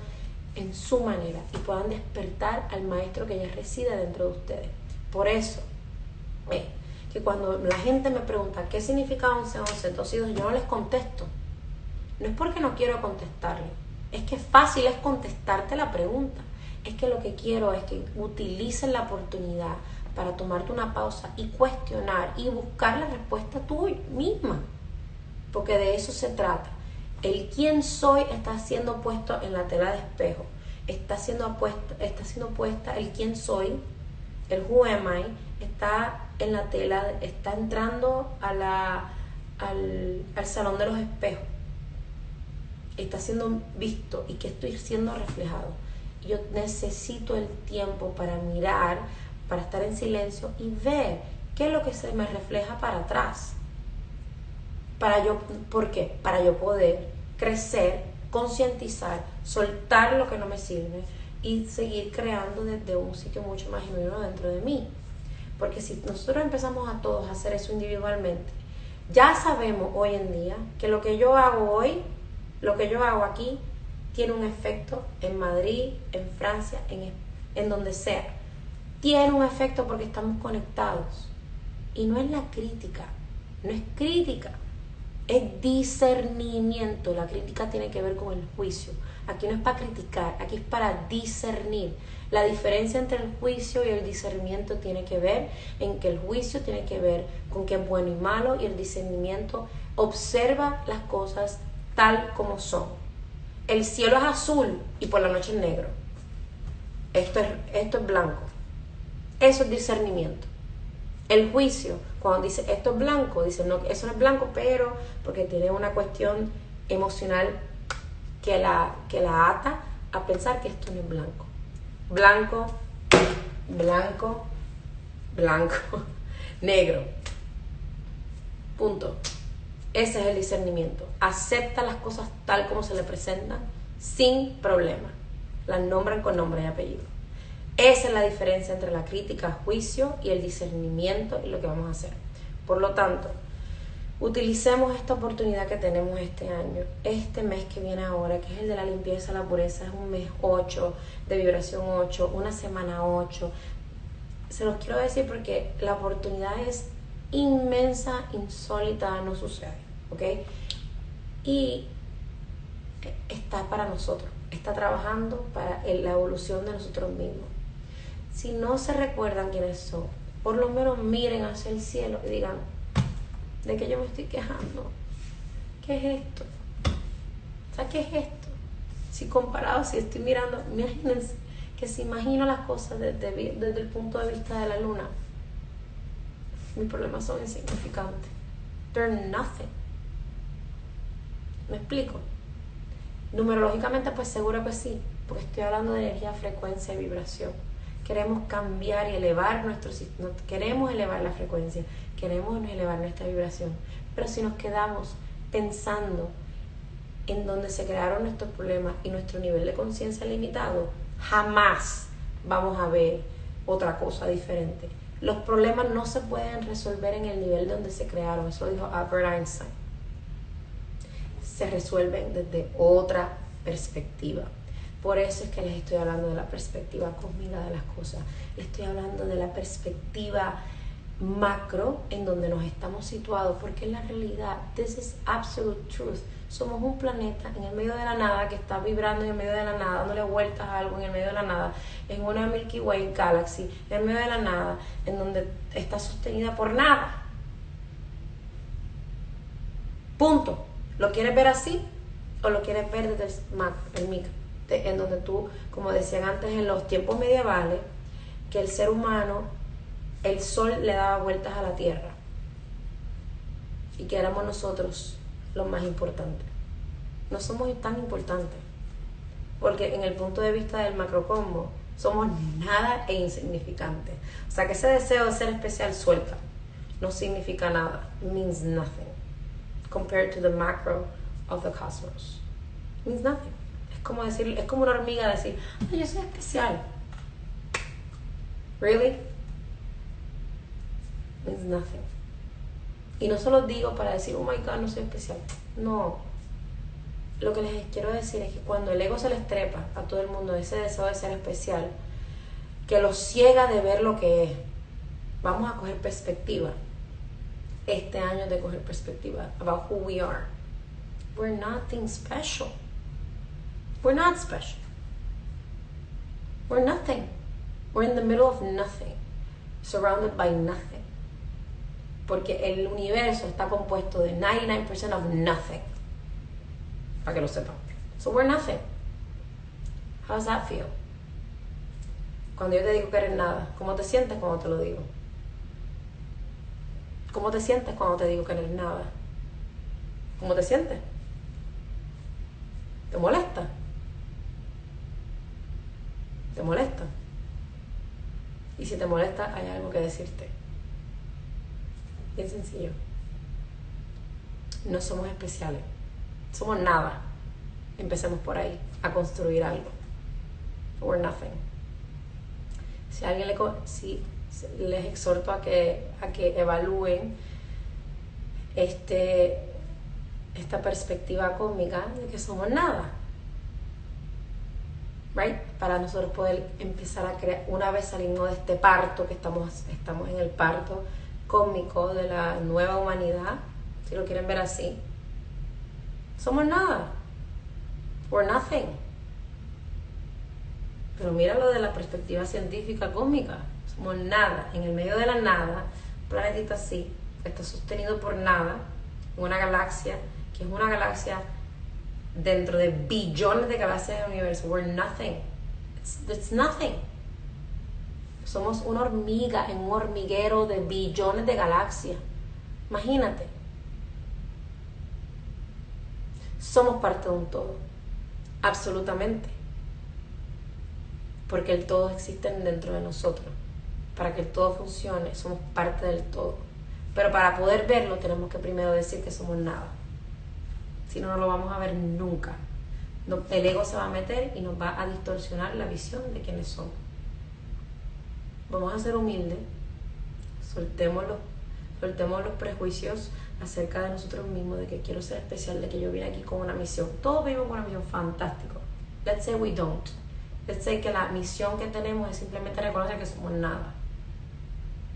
en su manera y puedan despertar al maestro que ya reside dentro de ustedes. Por eso, eh, que cuando la gente me pregunta qué significa 11, 11, 2 y 2, yo no les contesto. No es porque no quiero contestarle, es que fácil es contestarte la pregunta. Es que lo que quiero es que utilicen la oportunidad para tomarte una pausa y cuestionar y buscar la respuesta tú misma porque de eso se trata. El quién soy está siendo puesto en la tela de espejo. Está siendo, puesto, está siendo puesta el quién soy, el who am I, está en la tela, está entrando a la, al, al salón de los espejos. Está siendo visto y que estoy siendo reflejado. Yo necesito el tiempo para mirar, para estar en silencio y ver qué es lo que se me refleja para atrás para yo, ¿por qué? Para yo poder crecer, concientizar, soltar lo que no me sirve y seguir creando desde un sitio mucho más genuino dentro de mí. Porque si nosotros empezamos a todos a hacer eso individualmente, ya sabemos hoy en día que lo que yo hago hoy, lo que yo hago aquí, tiene un efecto en Madrid, en Francia, en, en donde sea. Tiene un efecto porque estamos conectados. Y no es la crítica, no es crítica, es discernimiento. La crítica tiene que ver con el juicio. Aquí no es para criticar, aquí es para discernir. La diferencia entre el juicio y el discernimiento tiene que ver en que el juicio tiene que ver con qué es bueno y malo y el discernimiento observa las cosas tal como son el cielo es azul y por la noche es negro. Esto es, esto es blanco. Eso es discernimiento. El juicio, cuando dice esto es blanco, dice no, eso no es blanco, pero porque tiene una cuestión emocional que la, que la ata a pensar que esto no es blanco. Blanco, blanco, blanco, [LAUGHS] negro. Punto. Ese es el discernimiento. Acepta las cosas tal como se le presentan sin problema. Las nombran con nombre y apellido. Esa es la diferencia entre la crítica, juicio y el discernimiento y lo que vamos a hacer. Por lo tanto, utilicemos esta oportunidad que tenemos este año, este mes que viene ahora, que es el de la limpieza, la pureza, es un mes 8, de vibración 8, una semana 8. Se los quiero decir porque la oportunidad es inmensa, insólita, no sucede. ¿ok? Y está para nosotros, está trabajando para la evolución de nosotros mismos. Si no se recuerdan quiénes son, por lo menos miren hacia el cielo y digan, ¿de qué yo me estoy quejando? ¿Qué es esto? ¿sabes qué es esto? Si comparado, si estoy mirando, imagínense que si imagino las cosas desde, desde el punto de vista de la luna, mis problemas son insignificantes. They're nothing. ¿Me explico? Numerológicamente, pues seguro que sí, porque estoy hablando de energía, frecuencia y vibración. Queremos cambiar y elevar nuestro queremos elevar la frecuencia, queremos elevar nuestra vibración. Pero si nos quedamos pensando en donde se crearon nuestros problemas y nuestro nivel de conciencia limitado, jamás vamos a ver otra cosa diferente. Los problemas no se pueden resolver en el nivel donde se crearon, eso dijo Albert Einstein se resuelven desde otra perspectiva. Por eso es que les estoy hablando de la perspectiva cósmica de las cosas. Estoy hablando de la perspectiva macro en donde nos estamos situados, porque en la realidad, this is absolute truth. Somos un planeta en el medio de la nada que está vibrando en el medio de la nada, dándole vueltas a algo en el medio de la nada, en una Milky Way Galaxy, en el medio de la nada, en donde está sostenida por nada. Punto. ¿Lo quieres ver así o lo quieres ver desde el, micro? en donde tú, como decían antes en los tiempos medievales, que el ser humano, el sol le daba vueltas a la tierra y que éramos nosotros los más importantes. No somos tan importantes, porque en el punto de vista del macrocombo somos nada e insignificantes. O sea que ese deseo de ser especial suelta, no significa nada, means nothing compared to the macro of the cosmos. means nothing. Es como decir, es como una hormiga decir, yo soy especial. Really? Means nothing. Y no solo digo para decir, oh my god, no soy especial. No. Lo que les quiero decir es que cuando el ego se les trepa a todo el mundo ese deseo de ser especial, que los ciega de ver lo que es, vamos a coger perspectiva este año de coger perspectiva about who we are. We're nothing special. We're not special. We're nothing. We're in the middle of nothing, surrounded by nothing. Porque el universo está compuesto de 99% of nothing. Para que lo sepan. So we're nothing. How does that feel? Cuando yo te digo que eres nada, ¿cómo te sientes cuando te lo digo? ¿Cómo te sientes cuando te digo que eres nada? ¿Cómo te sientes? ¿Te molesta? ¿Te molesta? Y si te molesta, hay algo que decirte. Bien sencillo. No somos especiales. Somos nada. Empecemos por ahí, a construir algo. we're nothing. Si alguien le, si les exhorto a que, a que evalúen este, esta perspectiva cósmica de que somos nada. Right? Para nosotros poder empezar a crear, una vez salimos de este parto, que estamos, estamos en el parto cósmico de la nueva humanidad, si lo quieren ver así, somos nada. We're nothing. Pero míralo de la perspectiva científica cósmica. Somos nada. En el medio de la nada, un planetita así, está sostenido por nada, una galaxia, que es una galaxia dentro de billones de galaxias del universo. We're nothing. It's, nothing. Somos una hormiga en un hormiguero de billones de galaxias. Imagínate. Somos parte de un todo. Absolutamente. Porque el todo existe dentro de nosotros. Para que el todo funcione, somos parte del todo. Pero para poder verlo, tenemos que primero decir que somos nada. Si no, no lo vamos a ver nunca. el ego se va a meter y nos va a distorsionar la visión de quiénes somos. Vamos a ser humildes, soltemos los, soltemos los prejuicios acerca de nosotros mismos, de que quiero ser especial, de que yo vine aquí con una misión. Todos vivimos con una misión fantástico. Let's say we don't. Let's say que la misión que tenemos es simplemente reconocer que somos nada.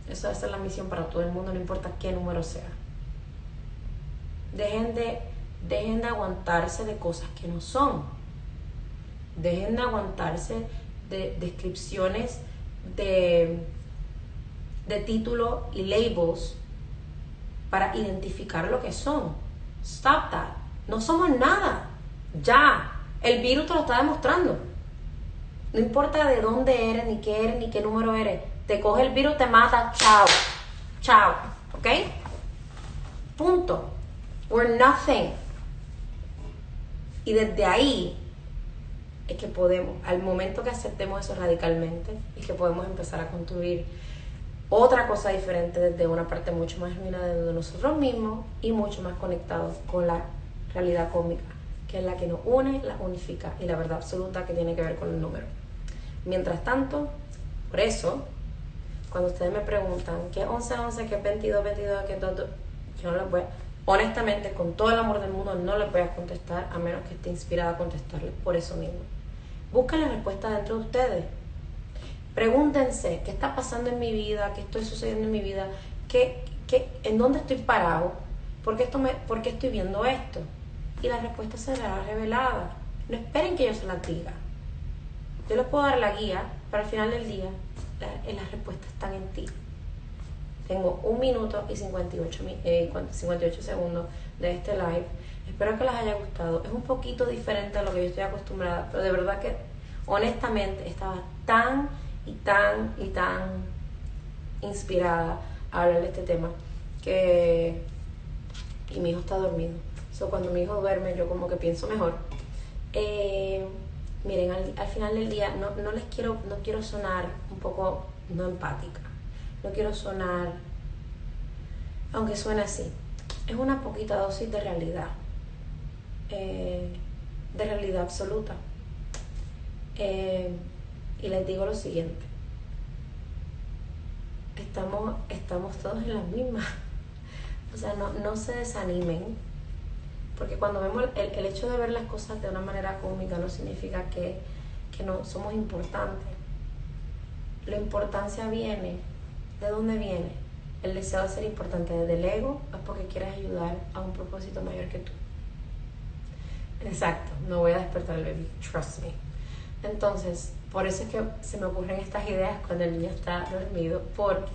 Eso debe ser la misión para todo el mundo, no importa qué número sea. Dejen de Dejen de aguantarse de cosas que no son. Dejen de aguantarse de descripciones de, de títulos y labels para identificar lo que son. Stop that. No somos nada. Ya. El virus te lo está demostrando. No importa de dónde eres, ni qué eres, ni qué número eres. Te coge el virus, te mata. Chao. Chao. ¿Ok? Punto. We're nothing. Y desde ahí es que podemos, al momento que aceptemos eso radicalmente, es que podemos empezar a construir otra cosa diferente desde una parte mucho más genuina de nosotros mismos y mucho más conectados con la realidad cósmica, que es la que nos une, la unifica y la verdad absoluta que tiene que ver con el número. Mientras tanto, por eso, cuando ustedes me preguntan qué es 11, 11, qué es 22, 22, qué es 2, yo no les voy a honestamente, con todo el amor del mundo, no le a contestar a menos que esté inspirada a contestarle por eso mismo. Busquen la respuesta dentro de ustedes. Pregúntense qué está pasando en mi vida, qué estoy sucediendo en mi vida, qué, qué, en dónde estoy parado, por qué, esto me, por qué estoy viendo esto. Y la respuesta será revelada. No esperen que yo se la diga. Yo les puedo dar la guía, pero al final del día las respuestas están en ti. Tengo un minuto y 58, 58 eh, segundos de este live. Espero que les haya gustado. Es un poquito diferente a lo que yo estoy acostumbrada, pero de verdad que honestamente estaba tan y tan y tan inspirada a hablar de este tema que y mi hijo está dormido. So, cuando mi hijo duerme yo como que pienso mejor. Eh, miren, al, final del día no, no les quiero, no quiero sonar un poco no empática no quiero sonar, aunque suene así, es una poquita dosis de realidad, eh, de realidad absoluta. Eh, y les digo lo siguiente, estamos, estamos todos en las mismas. [LAUGHS] O sea, no, no se desanimen, porque cuando vemos el, el, hecho de ver las cosas de una manera cómica no significa que, que no somos importantes. La importancia viene ¿De dónde viene? El deseo de ser importante desde el ego es porque quieres ayudar a un propósito mayor que tú. Exacto, no voy a despertar al bebé, trust me. Entonces, por eso es que se me ocurren estas ideas cuando el niño está dormido, porque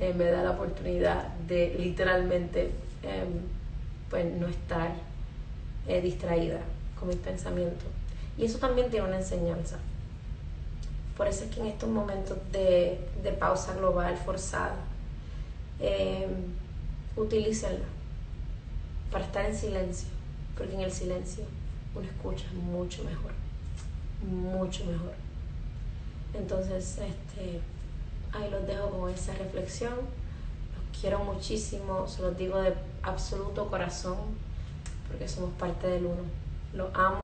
eh, me da la oportunidad de literalmente em, pues no estar eh, distraída con mis pensamientos. Y eso también tiene una enseñanza. Por eso es que en estos momentos de, pausa global forzada, eh, utilícenla para estar en silencio, porque en el silencio uno escucha mucho mejor, mucho mejor. Entonces, este, ahí los dejo con esa reflexión. Los quiero muchísimo, se los digo de absoluto corazón, porque somos parte del uno. Los amo